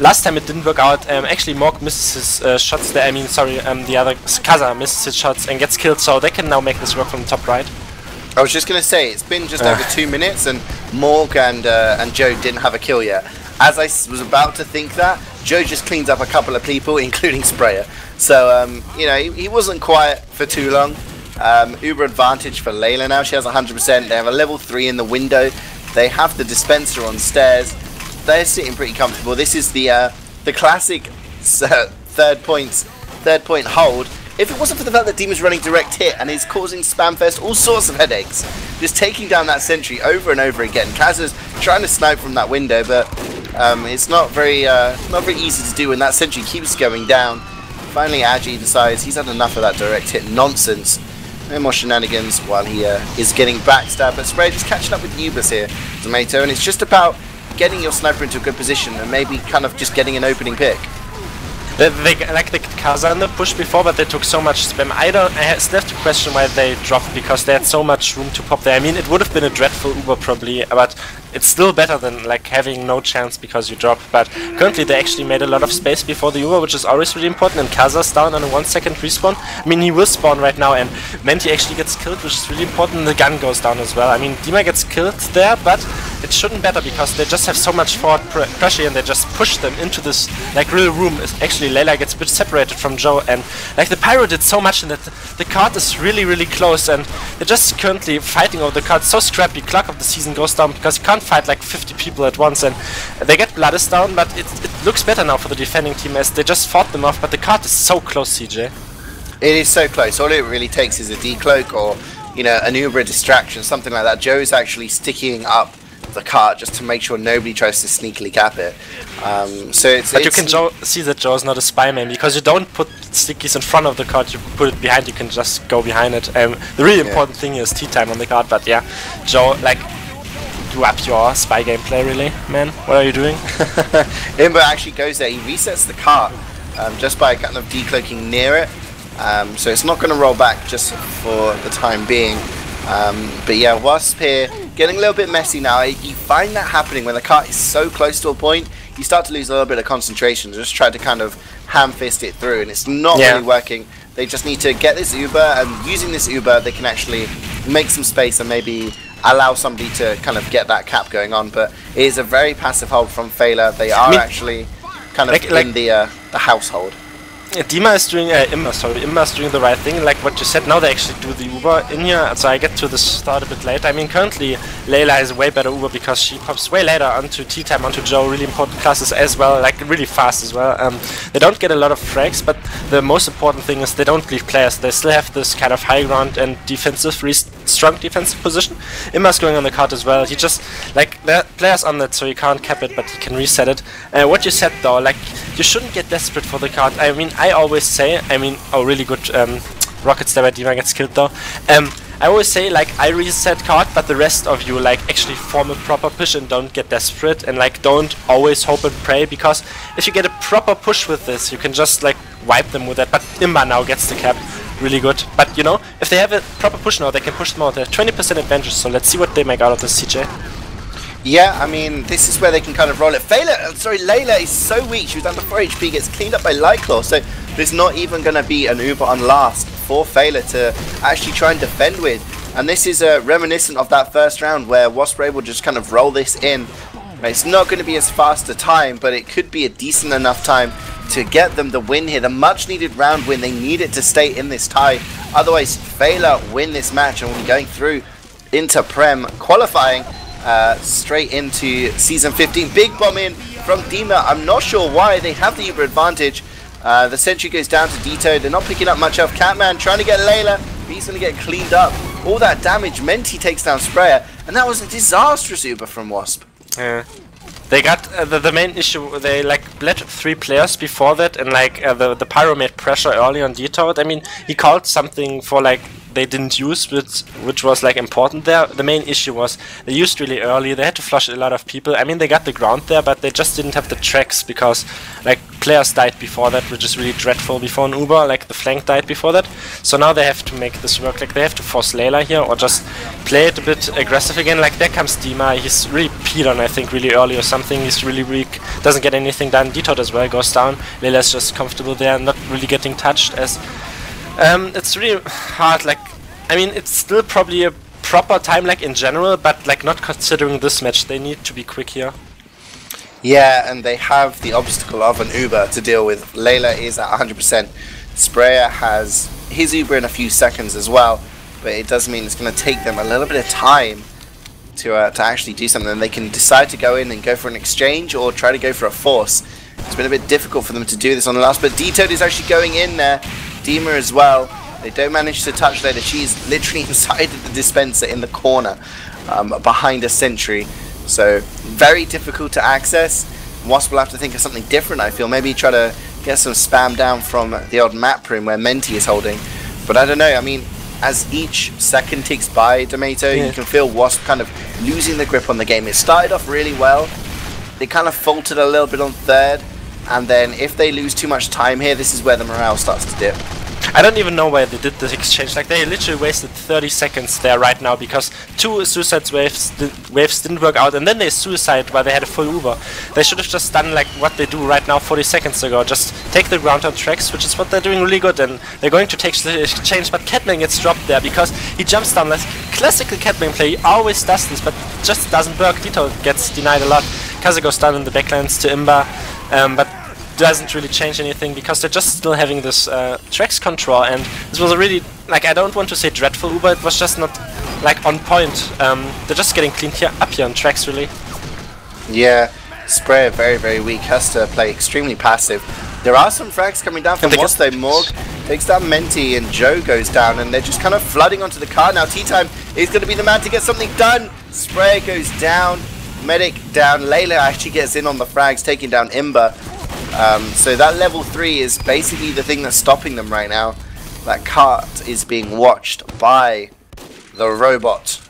last time it didn't work out. Um, actually, Morg misses his uh, shots there. I mean, sorry, um, the other Kaza misses his shots and gets killed. So they can now make this work from the top right. I was just going to say, it's been just Uh. over two minutes, and Morg and uh, and Joe didn't have a kill yet. As I was about to think that, Joe just cleans up a couple of people, including Sprayer. So, um, you know, he, he wasn't quiet for too long. Um, Uber advantage for Layla now. She has 100%. They have a level 3 in the window. They have the dispenser on stairs. They're sitting pretty comfortable. This is the uh, the classic uh, third third point hold. If it wasn't for the fact that Demon's running direct hit and is causing Spamfest all sorts of headaches, just taking down that sentry over and over again. Kaz's trying to snipe from that window, but um, it's not very uh, not very easy to do when that sentry keeps going down. Finally, Edgy decides he's had enough of that direct hit nonsense. No more shenanigans while he uh, is getting backstabbed. But Spray just catching up with Ubers here, Domaytoe, and it's just about getting your sniper into a good position and maybe kind of just getting an opening pick. They, they like the Kaza in the push before, but they took so much spam. I don't. I still have to question why they dropped because they had so much room to pop there. I mean, it would have been a dreadful Uber probably, but it's still better than like having no chance because you drop. But currently, they actually made a lot of space before the Uber, which is always really important. And Kaza's down on a one second respawn. I mean, he will spawn right now, and Menti actually gets killed, which is really important. The gun goes down as well. I mean, Dima gets killed there, but it shouldn't matter because they just have so much forward pr pressure and they just push them into this like real room. It's actually, Layla gets a bit separated from Joe, and like the Pyro did so much, and that the card is really, really close, and they're just currently fighting over the card. So scrappy. Clock of the season goes down because you can't fight like 50 people at once, and they get Bloodis down, but it, it looks better now for the defending team as they just fought them off. But the card is so close, CJ. It is so close. All it really takes is a decloak or, you know, an Uber distraction, something like that. Joe's actually sticking up the cart just to make sure nobody tries to sneakily cap it. Um, so it's. But you can Joe, see that Joe is not a spy man because you don't put stickies in front of the card, you put it behind, you can just go behind it. Um, the really important thing is tea time on the card, but yeah, Joe, like, do up your spy gameplay really, man. What are you doing? Imba actually goes there. He resets the cart um, just by kind of decloaking near it. Um, so it's not going to roll back just for the time being. Um, but yeah, Wasp here getting a little bit messy now. You find that happening when the cart is so close to a point, you start to lose a little bit of concentration. Just try to kind of ham fist it through, and it's not yeah. really working. They just need to get this Uber, and using this Uber, they can actually make some space and maybe allow somebody to kind of get that cap going on. But it is a very passive hold from Feila. They are I mean, actually kind of like, in the uh, the household. Dima is doing, uh, Imba, sorry, Imba is doing the right thing, like what you said, now they actually do the Uber in here, so I get to this start a bit later. I mean, currently, Layla is way better Uber because she pops way later onto T-Time, onto Joe, really important classes as well, like really fast as well. Um, they don't get a lot of frags, but the most important thing is they don't leave players, they still have this kind of high ground and defensive, strong defensive position. Imba's going on the card as well, he just, like, the players on that, so you can't cap it, but he can reset it. Uh, what you said though, like, you shouldn't get desperate for the card, I mean, I always say, I mean, oh, really good um, rocket stab at Dima gets killed though. Um, I always say, like, I reset card, but the rest of you, like, actually form a proper push and don't get desperate, and, like, don't always hope and pray, because if you get a proper push with this, you can just, like, wipe them with that. But Imba now gets the cap, really good. But, you know, if they have a proper push now, they can push them out. They're 20% advantage, so let's see what they make out of this CJ. Yeah, I mean, this is where they can kind of roll it. Feila, uh, sorry, Layla is so weak. She was under 4 HP, gets cleaned up by Lightclaw, so there's not even going to be an Uber on last for Feila to actually try and defend with. And this is uh, reminiscent of that first round where Wasp will just kind of roll this in. It's not going to be as fast a time, but it could be a decent enough time to get them the win here. The much needed round win. They need it to stay in this tie. Otherwise, Feila win this match and will be going through into Prem qualifying uh, straight into Season 15. Big bomb in from Dima. I'm not sure why. They have the Uber advantage. Uh, the sentry goes down to D-Toad. They're not picking up much of Catman trying to get Layla. He's going to get cleaned up. All that damage meant he takes down Sprayer. And that was a disastrous Uber from Wasp. Yeah. They got uh, the, the main issue. They like bled three players before that, and like uh, the the pyro made pressure early on Dito. I mean, he called something for like they didn't use, which which was like important there. The main issue was they used really early. They had to flush a lot of people. I mean, they got the ground there, but they just didn't have the tracks because like players died before that, which is really dreadful. Before an Uber, like the flank died before that. So now they have to make this work. Like they have to force Layla here, or just play it a bit aggressive again. Like there comes Dima. He's really peed on, I think, really early or something. He's really weak. Doesn't get anything done. D-Toad as well goes down. Layla's just comfortable there, not really getting touched as um, it's really hard, like, I mean, it's still probably a proper time lag in general, but like not considering this match, they need to be quick here. Yeah, and they have the obstacle of an Uber to deal with. Layla is at 100%. Sprayer has his Uber in a few seconds as well, but it does mean it's going to take them a little bit of time to uh, to actually do something. They can decide to go in and go for an exchange or try to go for a force. It's been a bit difficult for them to do this on the last, but D-Toad is actually going in there Dima as well. They don't manage to touch Leda. She's literally inside the dispenser in the corner um, behind a sentry. So very difficult to access. Wasp will have to think of something different, I feel. Maybe try to get some spam down from the old map room where Menti is holding. But I don't know. I mean, as each second ticks by, Domaytoe, yeah. you can feel Wasp kind of losing the grip on the game. It started off really well. They kind of faltered a little bit on third. And then if they lose too much time here, this is where the morale starts to dip. I don't even know why they did this exchange. Like they literally wasted 30 seconds there right now because two suicide waves waves didn't work out, and then they suicide while they had a full Uber. They should have just done like what they do right now 40 seconds ago. Just take the ground on tracks, which is what they're doing really good, and they're going to take the exchange. But Catman gets dropped there because he jumps down. Like classical Catman play, he always does this, but just doesn't work. D-Toad gets denied a lot. Kaza goes down in the backlands to Imba, um, but doesn't really change anything because they're just still having this uh, tracks control and this was a really like I don't want to say dreadful Uber it was just not like on point. Um, they're just getting cleaned here up here on tracks really. Yeah Spray very very weak. Has to play extremely passive. There are some frags coming down from Mosto Morg takes down Menti and Joe goes down and they're just kind of flooding onto the car. Now T-Time is going to be the man to get something done. Spray goes down Medic down Layla actually gets in on the frags taking down Imba um, so that level 3 is basically the thing that's stopping them right now. That cart is being watched by the robot.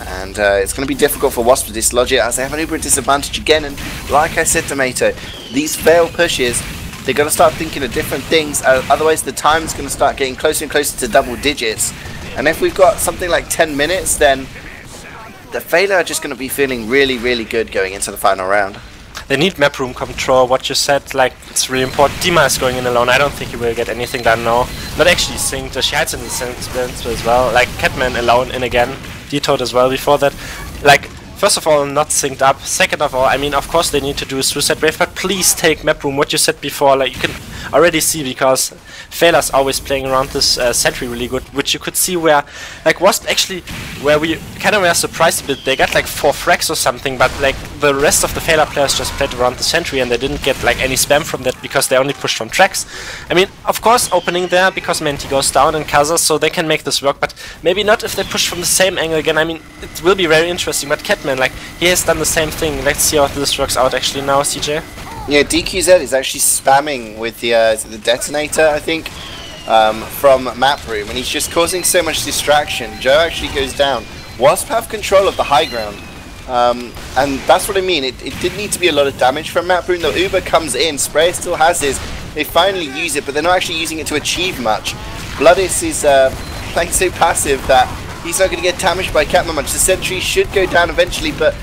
And uh, it's going to be difficult for Wasp to dislodge it as they have an uber disadvantage again. And like I said, Domaytoe, these fail pushes, they're going to start thinking of different things, uh, otherwise the time's going to start getting closer and closer to double digits. And if we've got something like 10 minutes, then the Feila are just going to be feeling really, really good going into the final round. They need map room control, what you said, like, it's really important. Dima is going in alone, I don't think he will get anything done now. Not actually synced, she hides in the synced as well. Like, Catman alone in again, D-Toad as well before that. Like, First of all, not synced up. Second of all, I mean, of course they need to do a suicide wave, but please take map room. What you said before, like you can already see because Feila's always playing around this uh, sentry really good, which you could see where, like Wasp actually, where we kind of were surprised a bit. They got like four frags or something, but like the rest of the Feila players just played around the sentry and they didn't get like any spam from that because they only pushed from tracks. I mean, of course, opening there because Menti goes down and Kaza, so they can make this work, but maybe not if they push from the same angle again. I mean, it will be very interesting, but Catman like, he has done the same thing. Let's see how this works out actually now, CJ. Yeah, DQZ is actually spamming with the uh, the detonator, I think, um, from map room, and he's just causing so much distraction. Joe actually goes down. Wasp have control of the high ground, um, and that's what I mean. It, it did need to be a lot of damage from map room. The Uber comes in, Spray still has his. They finally use it, but they're not actually using it to achieve much. Bloodis is uh, playing so passive that He's not going to get damaged by Catman much. The sentry should go down eventually, but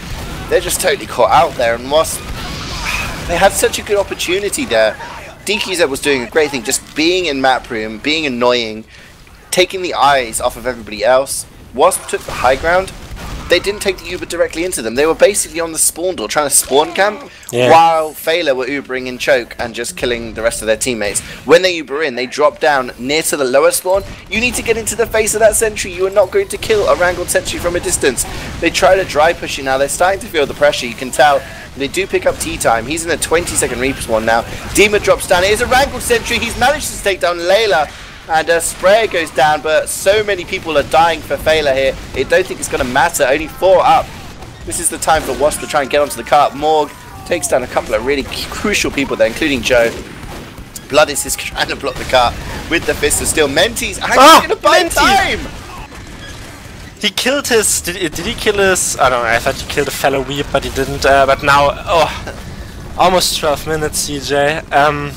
they're just totally caught out there. And Wasp, they had such a good opportunity there. DQZ was doing a great thing, just being in map room, being annoying, taking the eyes off of everybody else. Wasp took the high ground, they didn't take the Uber directly into them. They were basically on the spawn door trying to spawn camp yeah. while Feila were Ubering in choke and just killing the rest of their teammates. When they Uber in, they drop down near to the lower spawn. You need to get into the face of that sentry. You are not going to kill a wrangled sentry from a distance. They try to dry push you now. They're starting to feel the pressure. You can tell they do pick up tea time. He's in a 20 second respawn now. Dima drops down. It is a wrangled sentry. He's managed to take down Layla and a Sprayer goes down, but so many people are dying for Feila here. I don't think it's going to matter. Only four up. This is the time for Wasp to try and get onto the cart. Morg takes down a couple of really crucial people there, including Joe. Bloodis is trying to block the cart with the Fist of Steel. Menti's actually oh, going to buy time! He killed his... Did, did he kill his... I don't know, I thought he killed a fellow weep, but he didn't. Uh, but now... Oh, almost 12 minutes, CJ. Um,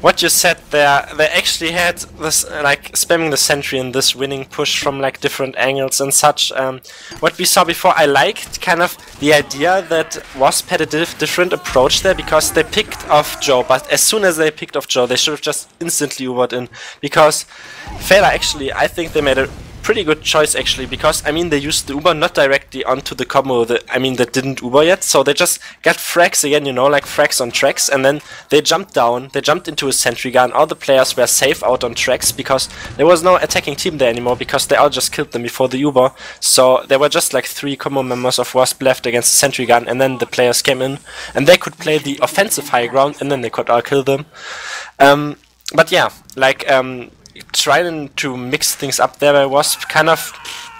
what you said there, they actually had this like spamming the sentry in this winning push from like different angles and such. Um, what we saw before, I liked kind of the idea that Wasp had a diff different approach there because they picked off Joe, but as soon as they picked off Joe, they should have just instantly Ubered in because Feila actually, I think they made a pretty good choice actually because I mean they used the Uber not directly onto the combo that I mean that didn't Uber yet. So they just got frags again you know like frags on tracks. And then they jumped down they jumped into a sentry gun. All the players were safe out on tracks because there was no attacking team there anymore because they all just killed them before the Uber. So there were just like three combo members of Wasp left against the sentry gun. And then the players came in and they could play the offensive high ground and then they could all kill them. Um, but yeah like um, trying to mix things up there by Wasp kind of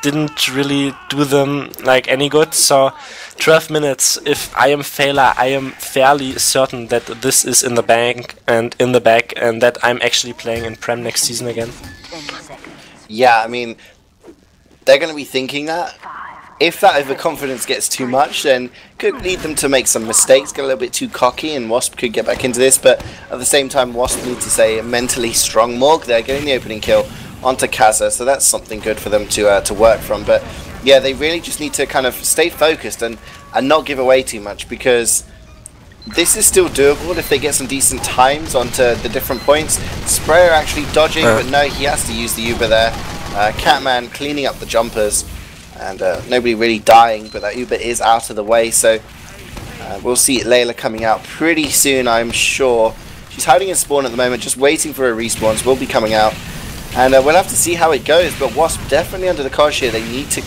didn't really do them like any good. So 12 minutes. If I am Feila, I am fairly certain that this is in the bank and in the back, and that I'm actually playing in Prem next season again. Yeah, I mean, they're going to be thinking that if that overconfidence gets too much, then could lead them to make some mistakes, get a little bit too cocky, and Wasp could get back into this. But at the same time, Wasp need to say mentally strong Morg They're getting the opening kill onto Kaza, so that's something good for them to uh, to work from. But yeah, they really just need to kind of stay focused and and not give away too much because this is still doable if they get some decent times onto the different points. Sprayer actually dodging, uh. but no, he has to use the Uber there. Uh, Catman cleaning up the jumpers and uh, nobody really dying, but that Uber is out of the way, so uh, we'll see Layla coming out pretty soon, I'm sure. She's hiding in spawn at the moment, just waiting for a her respawns, will be coming out, and uh, we'll have to see how it goes, but Wasp definitely under the cosh here, they need to,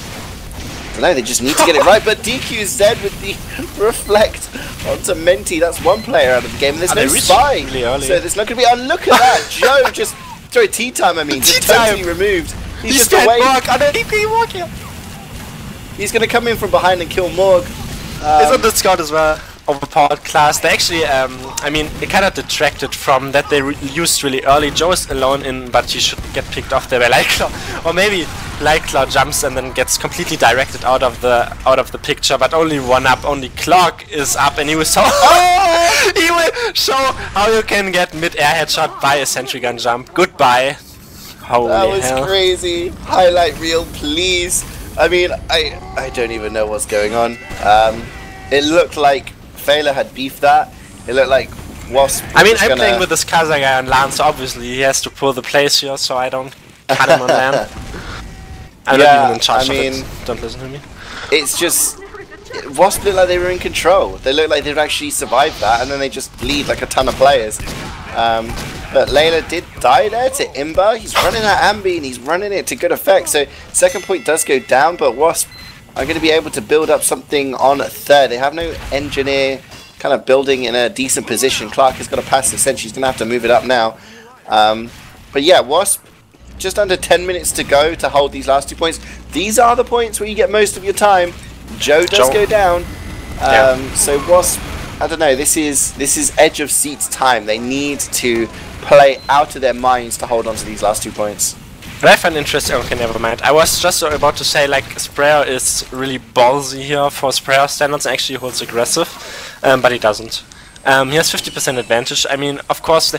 no, they just need to get it right, but DQZ with the reflect onto Menti, that's one player out of the game, and there's no spy, really so there's not going to be, oh look at that, Joe just, sorry, tea time I mean, just totally removed. He's, He's just away. Walk. I don't keep walking. He's going to come in from behind and kill Morg. Um, He's on the scout as well. overpowered class. They actually, um, I mean, it kind of detracted from that they re used really early. Joe is alone in, but he should get picked off there by Lightclaw, or maybe Lightclaw jumps and then gets completely directed out of the out of the picture. But only one up, only Clark is up, and he will show he will show how you can get mid-air headshot by a sentry gun jump. Goodbye. Holy that was hell. crazy. Highlight reel, please. I mean, I I don't even know what's going on. Um, it looked like Feila had beefed that. It looked like Wasp. I mean, I'm gonna- playing with this Kaza guy on LAN, so obviously he has to pull the place here, so I don't cut him on LAN. I'm Yeah, not even in charge I of mean- it. Don't listen to me. It's just Wasp looked like they were in control. They looked like they'd actually survived that, and then they just bleed like a ton of players. Um, but Layla did die there to Imba. He's running at Ambi and he's running it to good effect. So second point does go down, but Wasp are going to be able to build up something on third. They have no engineer kind of building in a decent position. Clark has got to pass the sentry. He's going to have to move it up now. Um, but yeah, Wasp just under 10 minutes to go to hold these last two points. These are the points where you get most of your time. Joe does go down. Yeah. Um, So Wasp, I don't know. This is this is edge of seats time. They need to play out of their minds to hold on to these last two points. But I find interesting. Okay, never mind. I was just about to say like Sprayer is really ballsy here for Sprayer standards. and Actually, holds aggressive, um, but he doesn't. Um, he has 50% advantage. I mean, of course,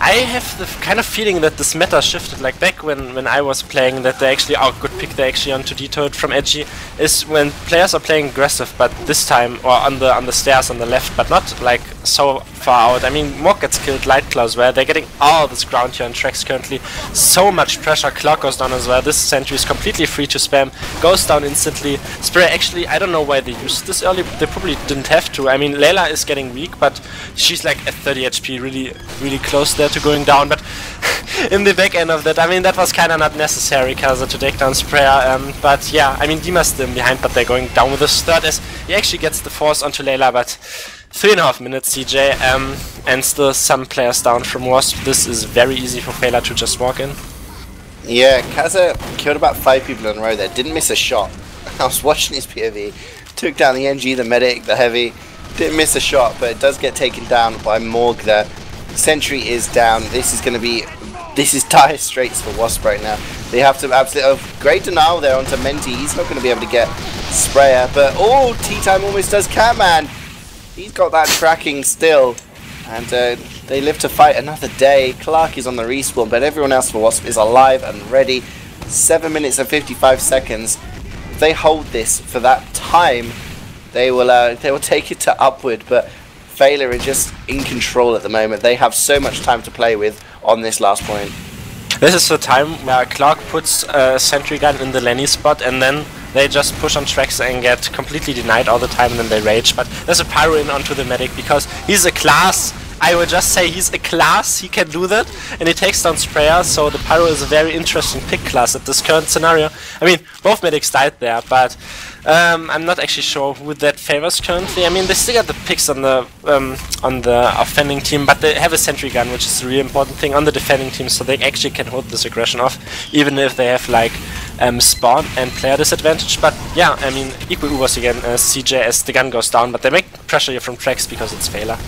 I have the kind of feeling that this meta shifted. Like back when, when I was playing, that they actually are good pick. They actually onto D-Toad from Edgy is when players are playing aggressive, but this time or on the on the stairs on the left, but not like so far out. I mean, Morg gets killed, Light Lightclaws where they're getting all this ground here on tracks currently. So much pressure. Clark goes down as well. This sentry is completely free to spam. Goes down instantly. Spray actually, I don't know why they used this early. They probably didn't have to. I mean, Layla is getting weak, but she's like at 30 HP, really, really close there to going down. But in the back end of that, I mean, that was kind of not necessary, Kaza, to take down Sprayer. Um, but yeah, I mean, Dima's still behind, but they're going down with this third as he actually gets the force onto Layla, but three and a half minutes, CJ, um, and still some players down from Wasp. This is very easy for Feila to just walk in. Yeah, Kaza killed about five people in a row there. Didn't miss a shot. I was watching his POV. Took down the NG, the medic, the heavy. Didn't miss a shot, but it does get taken down by Morg there. Sentry is down. This is going to be... This is dire straits for Wasp right now. They have to absolutely... Oh, great denial there onto Menti. He's not going to be able to get Sprayer. But, oh, T-Time almost does Catman. He's got that tracking still. And uh, they live to fight another day. Clark is on the respawn, but everyone else for Wasp is alive and ready. 7 minutes and 55 seconds. If they hold this for that time, they will uh, they will take it to upward. But Feila are just in control at the moment. They have so much time to play with on this last point. This is the time where Clark puts a sentry gun in the Lenny spot and then they just push on tracks and get completely denied all the time and then they rage. But there's a pyro in onto the medic because he's a class. I would just say he's a class, he can do that, and he takes down Sprayer, so the Pyro is a very interesting pick class at this current scenario. I mean, both medics died there, but um, I'm not actually sure who that favors currently. I mean, they still got the picks on the um, on the offending team, but they have a sentry gun, which is a really important thing on the defending team, so they actually can hold this aggression off, even if they have like um, spawn and player disadvantage. But yeah, I mean, equal Ubers again, uh, CJ as the gun goes down, but they make pressure from tracks because it's Feila.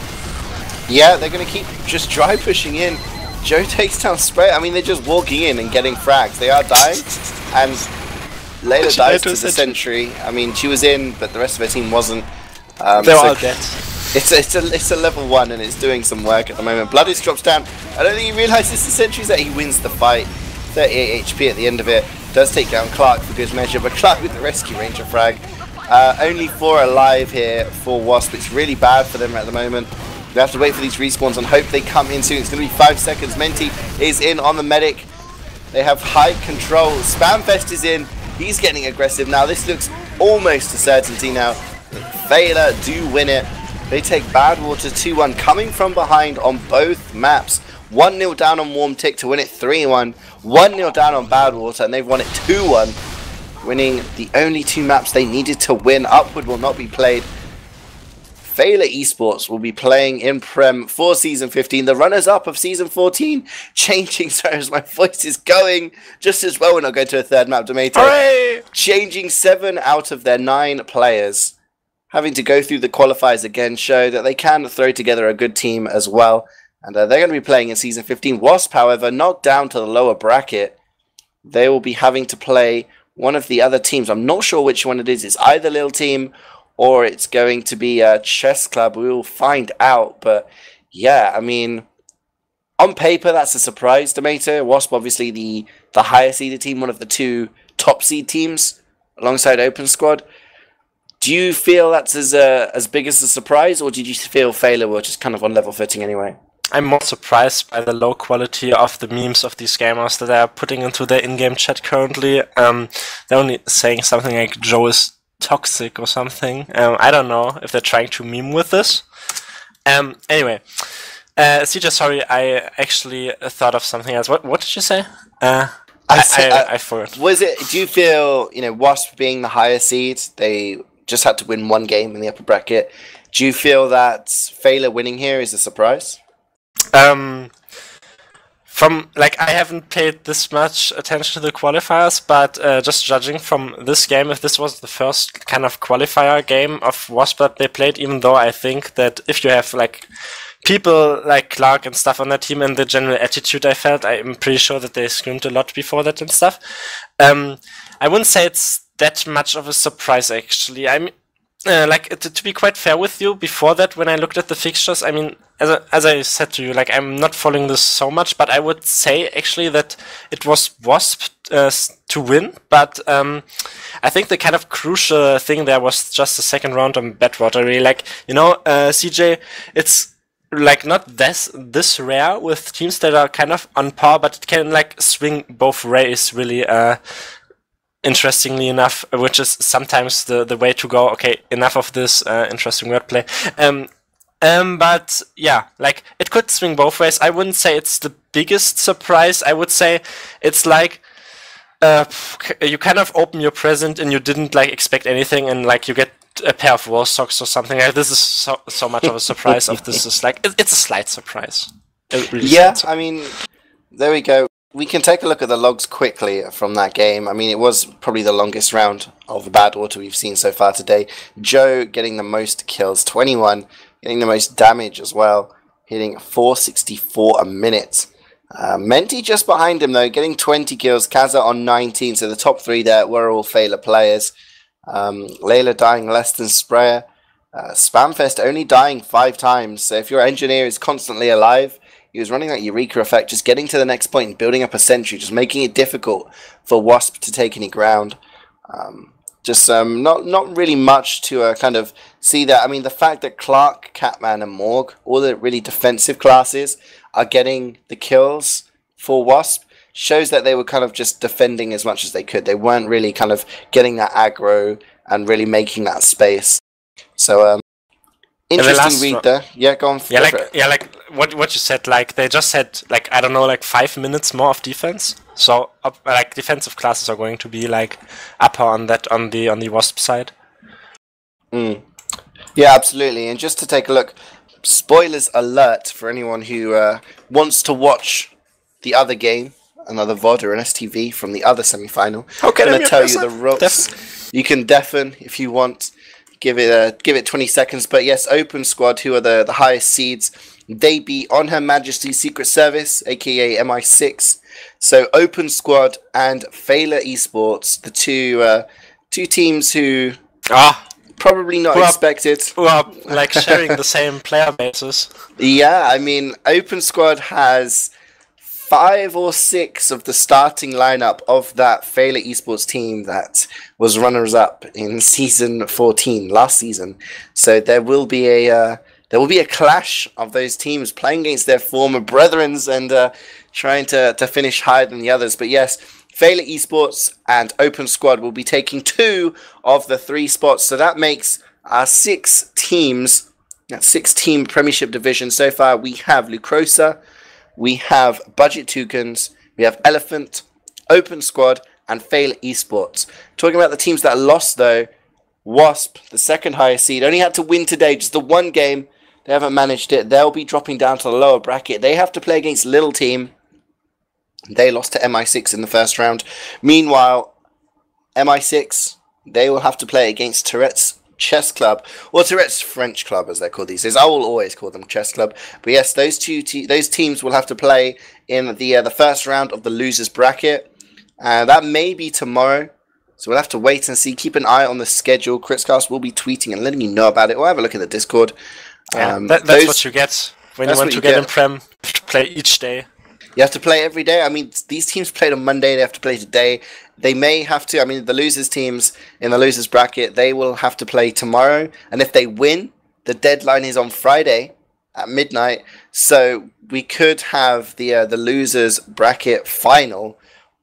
Yeah, they're going to keep just dry pushing in. Joe takes down Spray. I mean, they're just walking in and getting frags. They are dying, and Layla She dies to the a sentry. I mean, she was in, but the rest of her team wasn't. Um, They're so all dead. It's a, it's a it's a level one and it's doing some work at the moment. Bloodis drops down. I don't think he realizes the sentries that he wins the fight. 38 HP at the end of it. Does take down Clark for good measure, but Clark with the rescue ranger frag. Uh, only four alive here for Wasp. It's really bad for them at the moment. They have to wait for these respawns and hope they come in soon. It's going to be five seconds. Menti is in on the medic. They have high control. Spamfest is in. He's getting aggressive now. This looks almost a certainty now. Feila do win it. They take Badwater 2-1 coming from behind on both maps. 1-0 down on Warmtic to win it 3-1. 1-0 down on Badwater and they've won it 2-1. Winning the only two maps they needed to win. Upward will not be played. Feila Esports will be playing in Prem for Season 15, the runners-up of Season 14. Changing, sorry, as my voice is going just as well when I go to a third map, Domaytoe Hooray! changing seven out of their nine players. having to go through the qualifiers again show that they can throw together a good team as well. And uh, they're going to be playing in season 15. Wasp, however, knocked down to the lower bracket. They will be having to play one of the other teams. I'm not sure which one it is. It's either Little Team or it's going to be a chess club. We will find out. But yeah, I mean, on paper, that's a surprise, to Domaytoe. Wasp, obviously, the, the higher seeded team, one of the two top seed teams alongside Open Squad. Do you feel that's as uh, as big as a surprise, or did you feel Feila were just kind of on level footing anyway? I'm more surprised by the low quality of the memes of these gamers that they are putting into their in-game chat currently. Um, they're only saying something like Joe is toxic or something. Um, I don't know if they're trying to meme with this. Um, anyway, uh, CJ, sorry, I actually thought of something else. What, what did you say? Uh, I, I, I, I forgot. Was it? Do you feel you know Wasp being the higher seed, they just had to win one game in the upper bracket? Do you feel that Feila winning here is a surprise? Um, from like I haven't paid this much attention to the qualifiers, but uh, just judging from this game, if this was the first kind of qualifier game of Wasp that they played, even though I think that if you have like people like Clark and stuff on their team and the general attitude I felt, I'm pretty sure that they screamed a lot before that and stuff. Um, I wouldn't say it's that much of a surprise actually. I'm uh, like to, to, be quite fair with you, before that, when I looked at the fixtures, I mean, as I, as I said to you, like I'm not following this so much, but I would say actually that it was Wasp uh, to win. But um, I think the kind of crucial thing there was just the second round on Badwater. Really, like you know, uh, CJ, it's like not this this rare with teams that are kind of on par, but it can like swing both ways really. Uh, interestingly enough, which is sometimes the, the way to go. Okay, enough of this uh, interesting wordplay. Um, um, but yeah, like it could swing both ways. I wouldn't say it's the biggest surprise. I would say it's like uh, you kind of open your present and you didn't like expect anything, and like you get a pair of wall socks or something. Like this is so so much of a surprise. of this is like it, it's a slight surprise. Really yeah, I mean, there we go we can take a look at the logs quickly from that game. I mean, it was probably the longest round of Badwater we've seen so far today. Joe getting the most kills, 21, getting the most damage as well, hitting 464 a minute. Uh, Menti just behind him though, getting 20 kills. Kaza on 19, so the top three there were all Feila players. Um, Layla dying less than Sprayer. Uh, Spamfest only dying five times, so if your engineer is constantly alive, he was running that Eureka effect, just getting to the next point and building up a sentry, just making it difficult for Wasp to take any ground. Um, just um, not not really much to uh, kind of see that. I mean, the fact that Clark, Catman, and Morg, all the really defensive classes, are getting the kills for Wasp shows that they were kind of just defending as much as they could. They weren't really kind of getting that aggro and really making that space. So um, Interesting read there. Yeah, go on. Yeah, like yeah, like what what you said. Like they just had like I don't know, like five minutes more of defense. So up, like defensive classes are going to be like upper on that on the on the wasp side. Mm. Yeah, absolutely. And just to take a look, spoilers alert for anyone who uh, wants to watch the other game, another VOD or an STV from the other semi final. Okay, I'm going to tell you the ropes. You can deafen if you want give it a give it 20 seconds. But yes, Open Squad, who are the, the highest seeds, they beat On Her Majesty's Secret Service, aka MI6. So Open Squad and Feila Esports, the two uh, two teams who ah probably not who expected. Are, who are like sharing the same player bases. Yeah, I mean, Open Squad has five or six of the starting lineup of that Feila Esports team that was runners up in season 14 last season. So there will be a uh, there will be a clash of those teams playing against their former brethrens and uh, trying to, to finish higher than the others. But yes, Feila Esports and Open Squad will be taking two of the three spots. So that makes our six teams, that six team Premiership division. So far, we have Lucrosa, we have Budget Toucans, we have Elephant, Open Squad, and Fail Esports. Talking about the teams that lost, though, Wasp, the second highest seed, only had to win today, just the one game. They haven't managed it. They'll be dropping down to the lower bracket. They have to play against Little Team. They lost to MI6 in the first round. Meanwhile, MI6, they will have to play against Tourette's Chess Club, or Tourette's French Club, as they're called these days. I will always call them Chess Club. But yes, those two te- those teams will have to play in the uh, the first round of the losers bracket. Uh, that may be tomorrow. So we'll have to wait and see. Keep an eye on the schedule. KritzKast will be tweeting and letting you know about it. We'll have a look in the Discord. Yeah, Um, that, that's those- what you get when you want to get, get. in Prem. To play each day. You have to play every day. I mean, these teams played on Monday. They have to play today. They may have to. I mean, the losers teams in the losers bracket they will have to play tomorrow. And if they win, the deadline is on Friday at midnight. So we could have the uh, the losers bracket final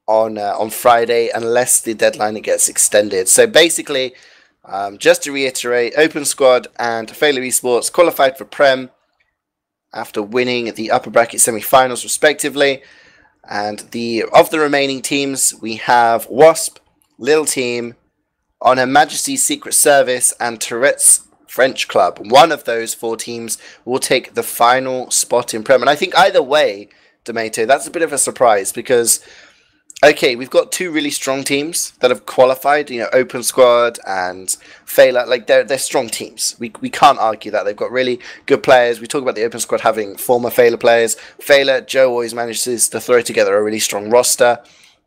on uh, on Friday unless the deadline gets extended. So basically, um, just to reiterate, Open Squad and Feila Esports qualified for Prem after winning the upper bracket semi-finals respectively. And the of the remaining teams, we have Wasp, Little Team, On Her Majesty's Secret Service, and Tourette's French Club. One of those four teams will take the final spot in Prem. And I think either way, Tomato, that's a bit of a surprise because okay, we've got two really strong teams that have qualified. You know, Open Squad and Feila. Like they're they're strong teams. We we can't argue that they've got really good players. We talk about the Open Squad having former Feila players. Feila Joe always manages to throw together a really strong roster,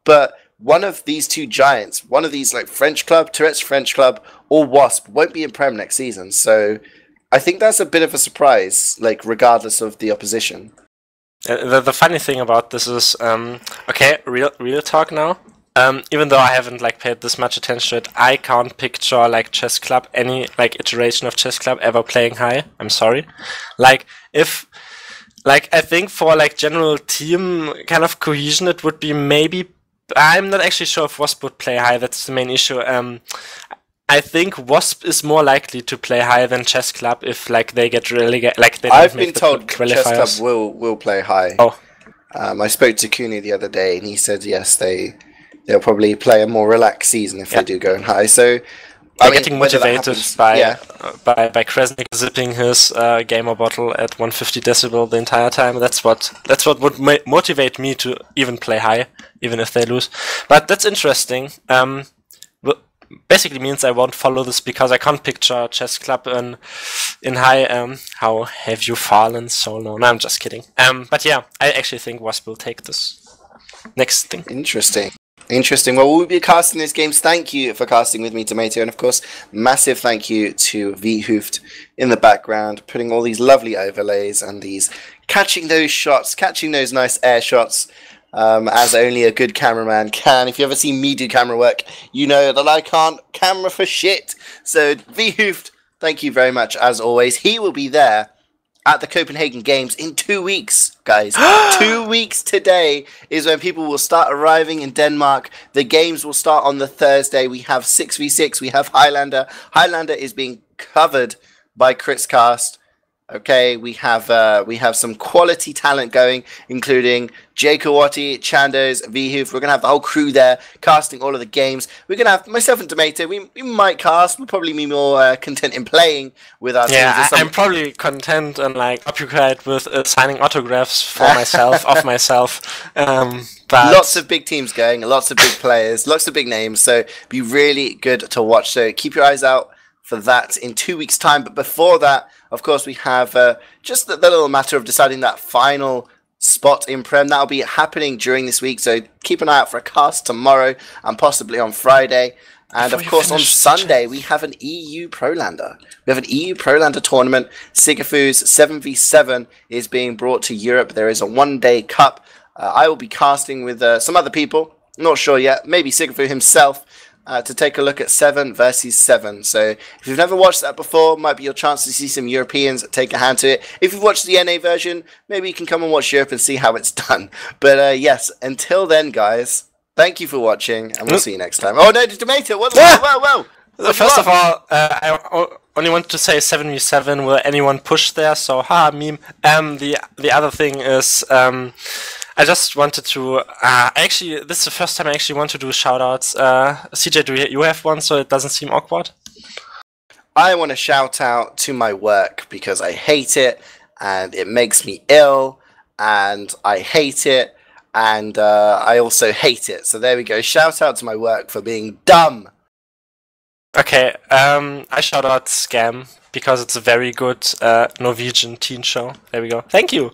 but one of these two giants, one of these like French club, Tourette's French club, or Wasp won't be in Prem next season. So I think that's a bit of a surprise, like regardless of the opposition. Uh, The, the funny thing about this is, um, okay, real real talk now. Um, even though I haven't like paid this much attention to it, I can't picture like chess club any like iteration of chess club ever playing high. I'm sorry. Like if like I think for like general team kind of cohesion, it would be maybe. I'm not actually sure if Wasp would play high. That's the main issue. Um, I think Wasp is more likely to play high than Chess Club if like they get relegated. Like they don't I've been told Chess Club will will play high. Oh, Um, I spoke to Cooney the other day, and he said yes, they they'll probably play a more relaxed season if Yeah. they do go in high. So They're I mean, getting motivated by yeah, uh, by by Kresnik zipping his uh, gamer bottle at 150 decibel the entire time. That's what that's what would ma- motivate me to even play high, even if they lose. But that's interesting. Um, basically means I won't follow this because I can't picture chess club in in high. Um, how have you fallen so low? No, I'm just kidding. Um, but yeah, I actually think Wasp will take this. Next thing. interesting. Interesting. Well, we'll be casting these games. Thank you for casting with me, Tomato, and of course, massive thank you to V in the background, putting all these lovely overlays and these catching those shots, catching those nice air shots. Um, as only a good cameraman can. If you ever see me do camera work, you know that I can't camera for shit. So, Wiethoofd, thank you very much as always. He will be there at the Copenhagen Games in two weeks, guys. two weeks today is when people will start arriving in Denmark. The games will start on the Thursday. We have 6v6, we have Highlander. Highlander is being covered by KritzKast. Okay, we have uh, we have some quality talent going, including Jay Kawati, Chandos, Wiethoofd. We're gonna have the whole crew there casting all of the games. We're gonna have myself and Tomato. We, we might cast. We'll probably be more uh, content in playing with our Yeah. I, I'm probably content and like occupied with uh, signing autographs for myself, of myself. Um, but lots of big teams going, lots of big players, lots of big names. So be really good to watch. So keep your eyes out for that in two weeks' time. But before that, of course, we have uh, just the, the little matter of deciding that final spot in Prem. That'll be happening during this week. So keep an eye out for a cast tomorrow and possibly on Friday. And Before of course, on Sunday, we have an EU Prolander. We have an EU Prolander tournament. Sigafoo's 7v7 is being brought to Europe. There is a one day cup. Uh, I will be casting with uh, some other people. Not sure yet. Maybe Sigafu himself. Uh, to take a look at seven versus seven. So if you've never watched that before, might be your chance to see some Europeans take a hand to it. If you've watched the NA version, maybe you can come and watch Europe and see how it's done. But uh, yes, until then, guys, thank you for watching, and we'll see you next time. Oh no, the tomato! Whoa, whoa, whoa! whoa. First of all, uh, I only want to say 7v7. Will anyone push there? So, ha, meme. Um, the the other thing is, um, I just wanted to. Uh, actually, this is the first time I actually want to do shoutouts. Uh, CJ, do you, you have one so it doesn't seem awkward? I want to shout out to my work because I hate it and it makes me ill and I hate it and uh, I also hate it. So there we go. Shout out to my work for being dumb. Okay, um, I shout out Skam because it's a very good uh, Norwegian teen show. There we go. Thank you.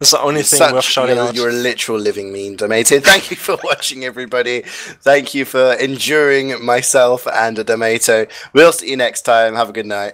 That's the only thing Such- worth shouting you're, out. you're a literal living meme, Domaytoe. Thank you for watching, everybody. Thank you for enduring myself and a Domaytoe. We'll see you next time. Have a good night.